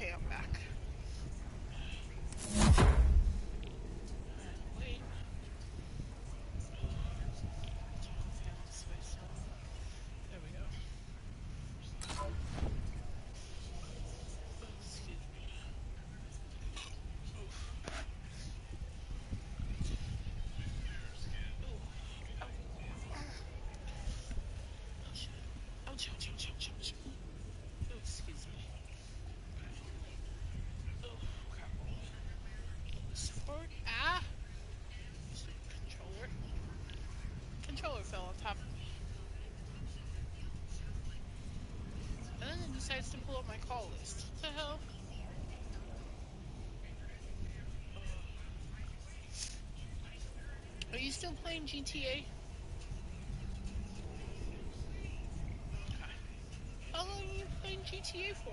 S1: Okay, I'm back. There we go. Excuse me. Oh, excuse me. Oh, crap. Support. Ah! Controller. Controller fell on top of me. And then it decides to pull up my call list. The hell? Are you still playing GTA? How long are you playing GTA for?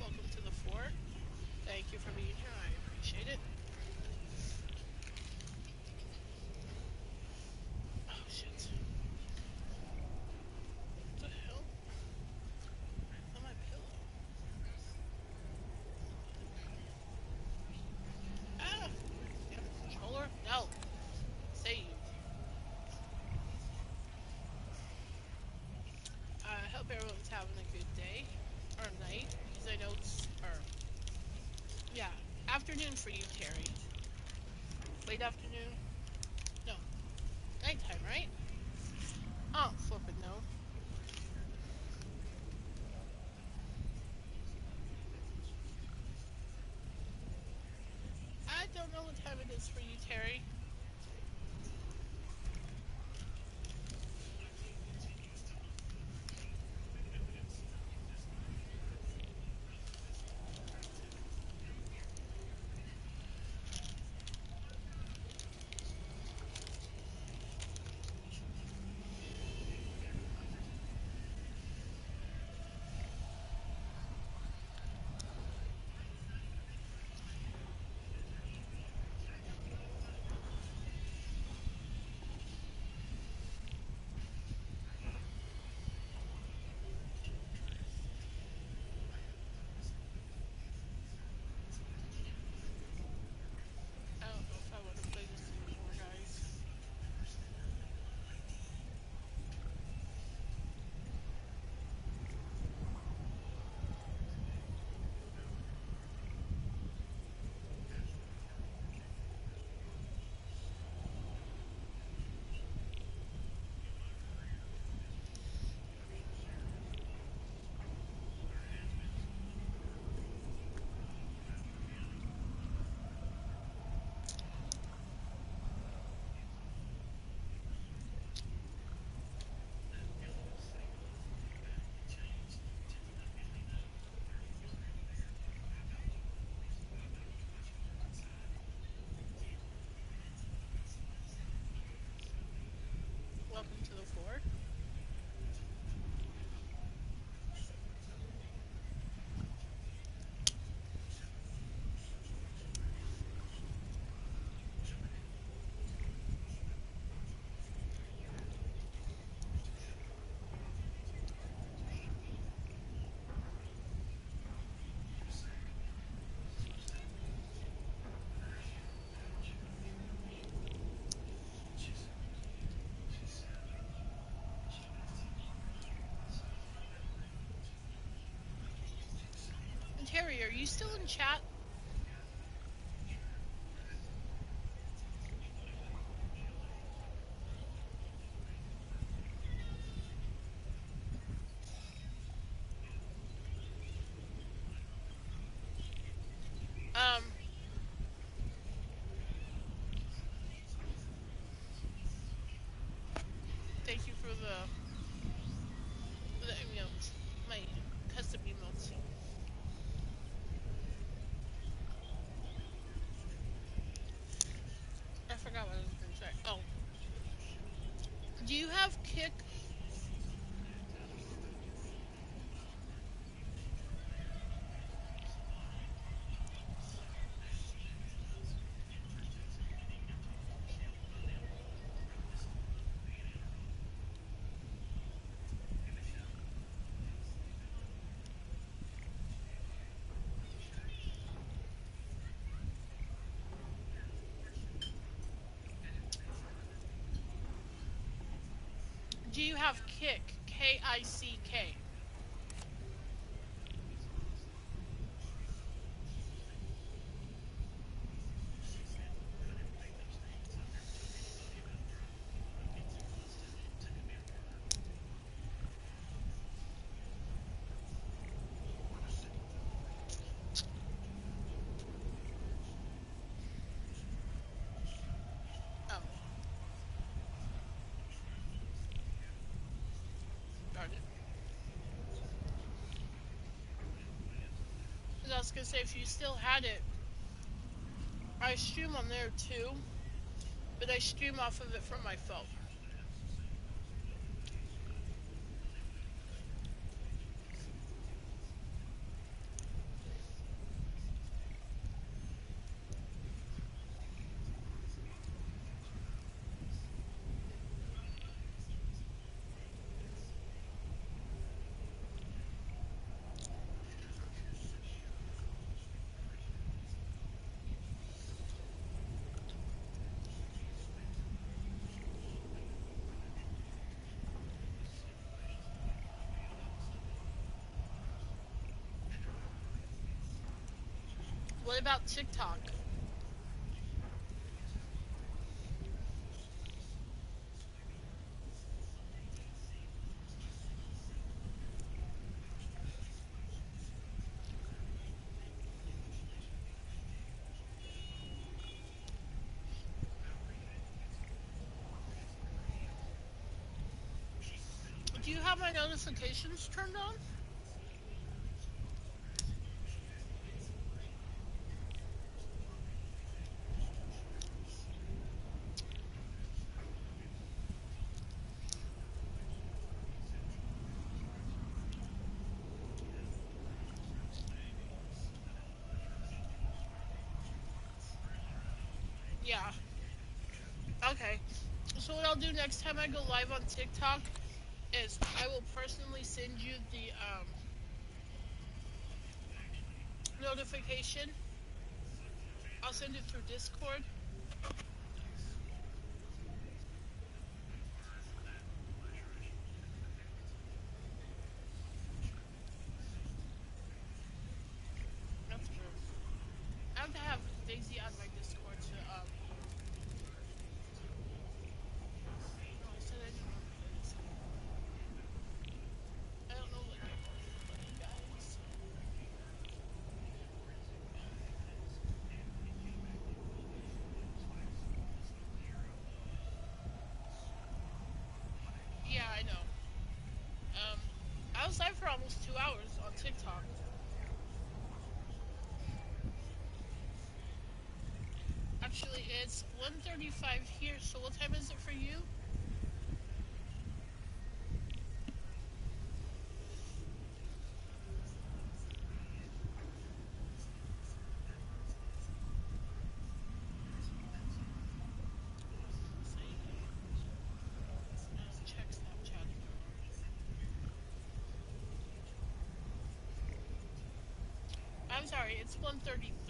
S1: Welcome to the fort. Thank you for being here. I appreciate it. Oh shit. What the hell? On my pillow. Ah! Damn controller? No. Save. I hope everyone's having a good day or night because I know it's or yeah afternoon for you Terry. Late afternoon no nighttime right oh flippin' no I don't know what time it is for you Terry I don't know if I want to play this anymore guys Welcome to the Terry, are you still in chat? Um. Thank you for the, for the emotes, my custom emotes. Do you Do you have kick? K I C K. Oh. Darn it. 'Cause I was gonna say if you still had it, I stream on there too, but I stream off of it from my phone. About TikTok? Do you have my notifications turned on? Yeah. Okay. So what I'll do next time I go live on TikTok is I will personally send you the um, notification. I'll send it through Discord. That's true. I have to have Daisy on my Discord to um. no, I said I didn't want to play this. I don't know what you guys. Yeah, I know. Um, Live for almost two hours on TikTok. Actually, it's 1.35 here, so what time is it for you? Check Snapchat. I'm sorry, it's 133.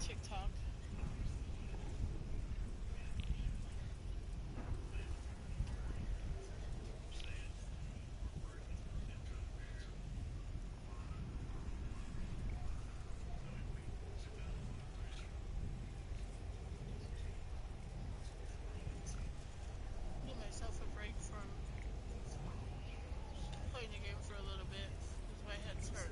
S1: TikTok. Give myself a break from playing the game for a little bit because my head's hurt.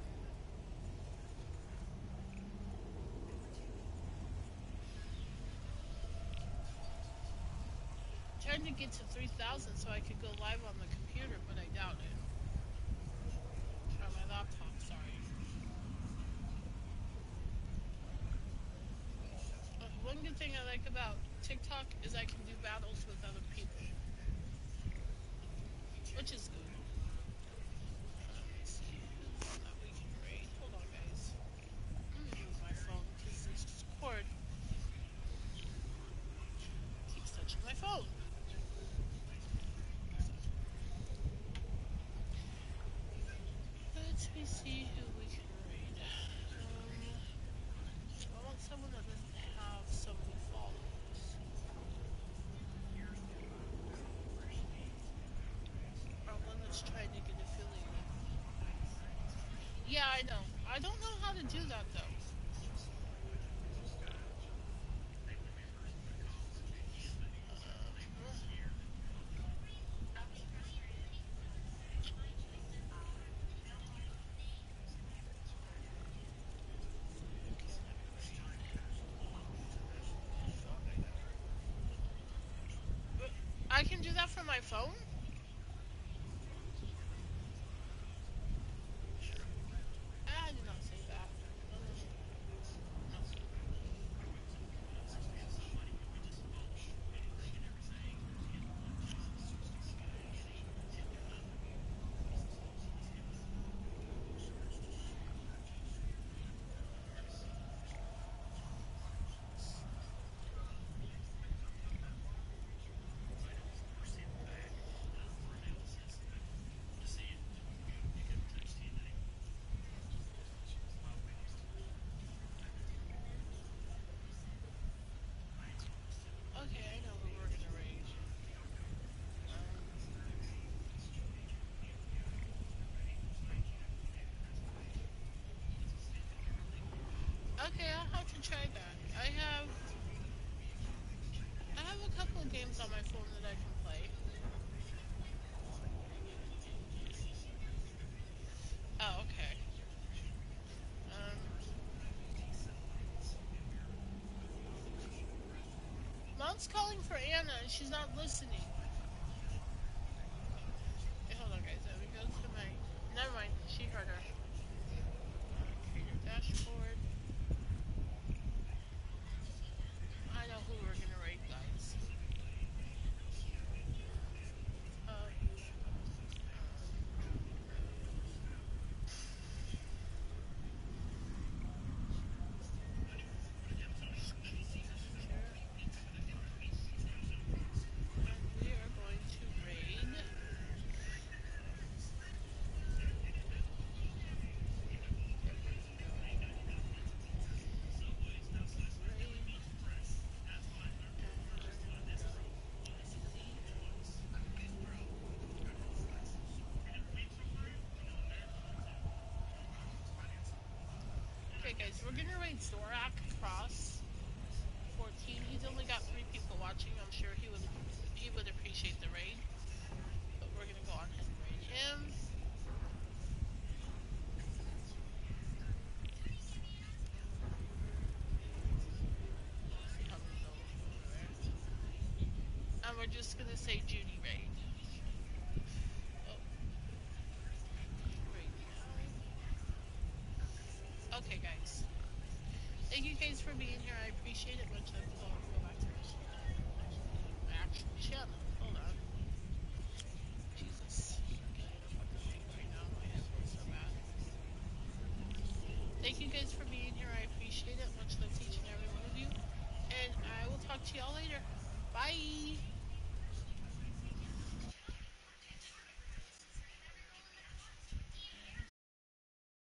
S1: Trying to get to 3,000 so I could go live on the computer, but I doubt it. On my laptop, sorry. One good thing I like about TikTok is I can do battles with other people. Which is good. Uh, let's see who that we can raid. Hold on, guys. I'm gonna use my phone because this cord keeps touching my phone. Let me see who we can read. Um, I want someone that doesn't have so many followers. Or one that's trying to get affiliated. Yeah, I know. I don't know how to do that though. I can do that from my phone? I did not say that. Okay, I know who we're gonna raid. Okay, I'll have to try that. I have I have a couple of games on my phone that I can play. Oh, okay. Um, Mom's calling for Anna and she's not listening. Hey, hold on, guys. Let me go to my. Never mind. She heard her. Creator dashboard. I know who we're gonna rate, guys. Uh, we are going to raid. Okay, guys, we're gonna raid Zorak Cross 14. He's only got three people watching. I'm sure he would he would appreciate the raid. But we're gonna go on and raid him. And we're just gonna say Judy raid. See y'all later. Bye.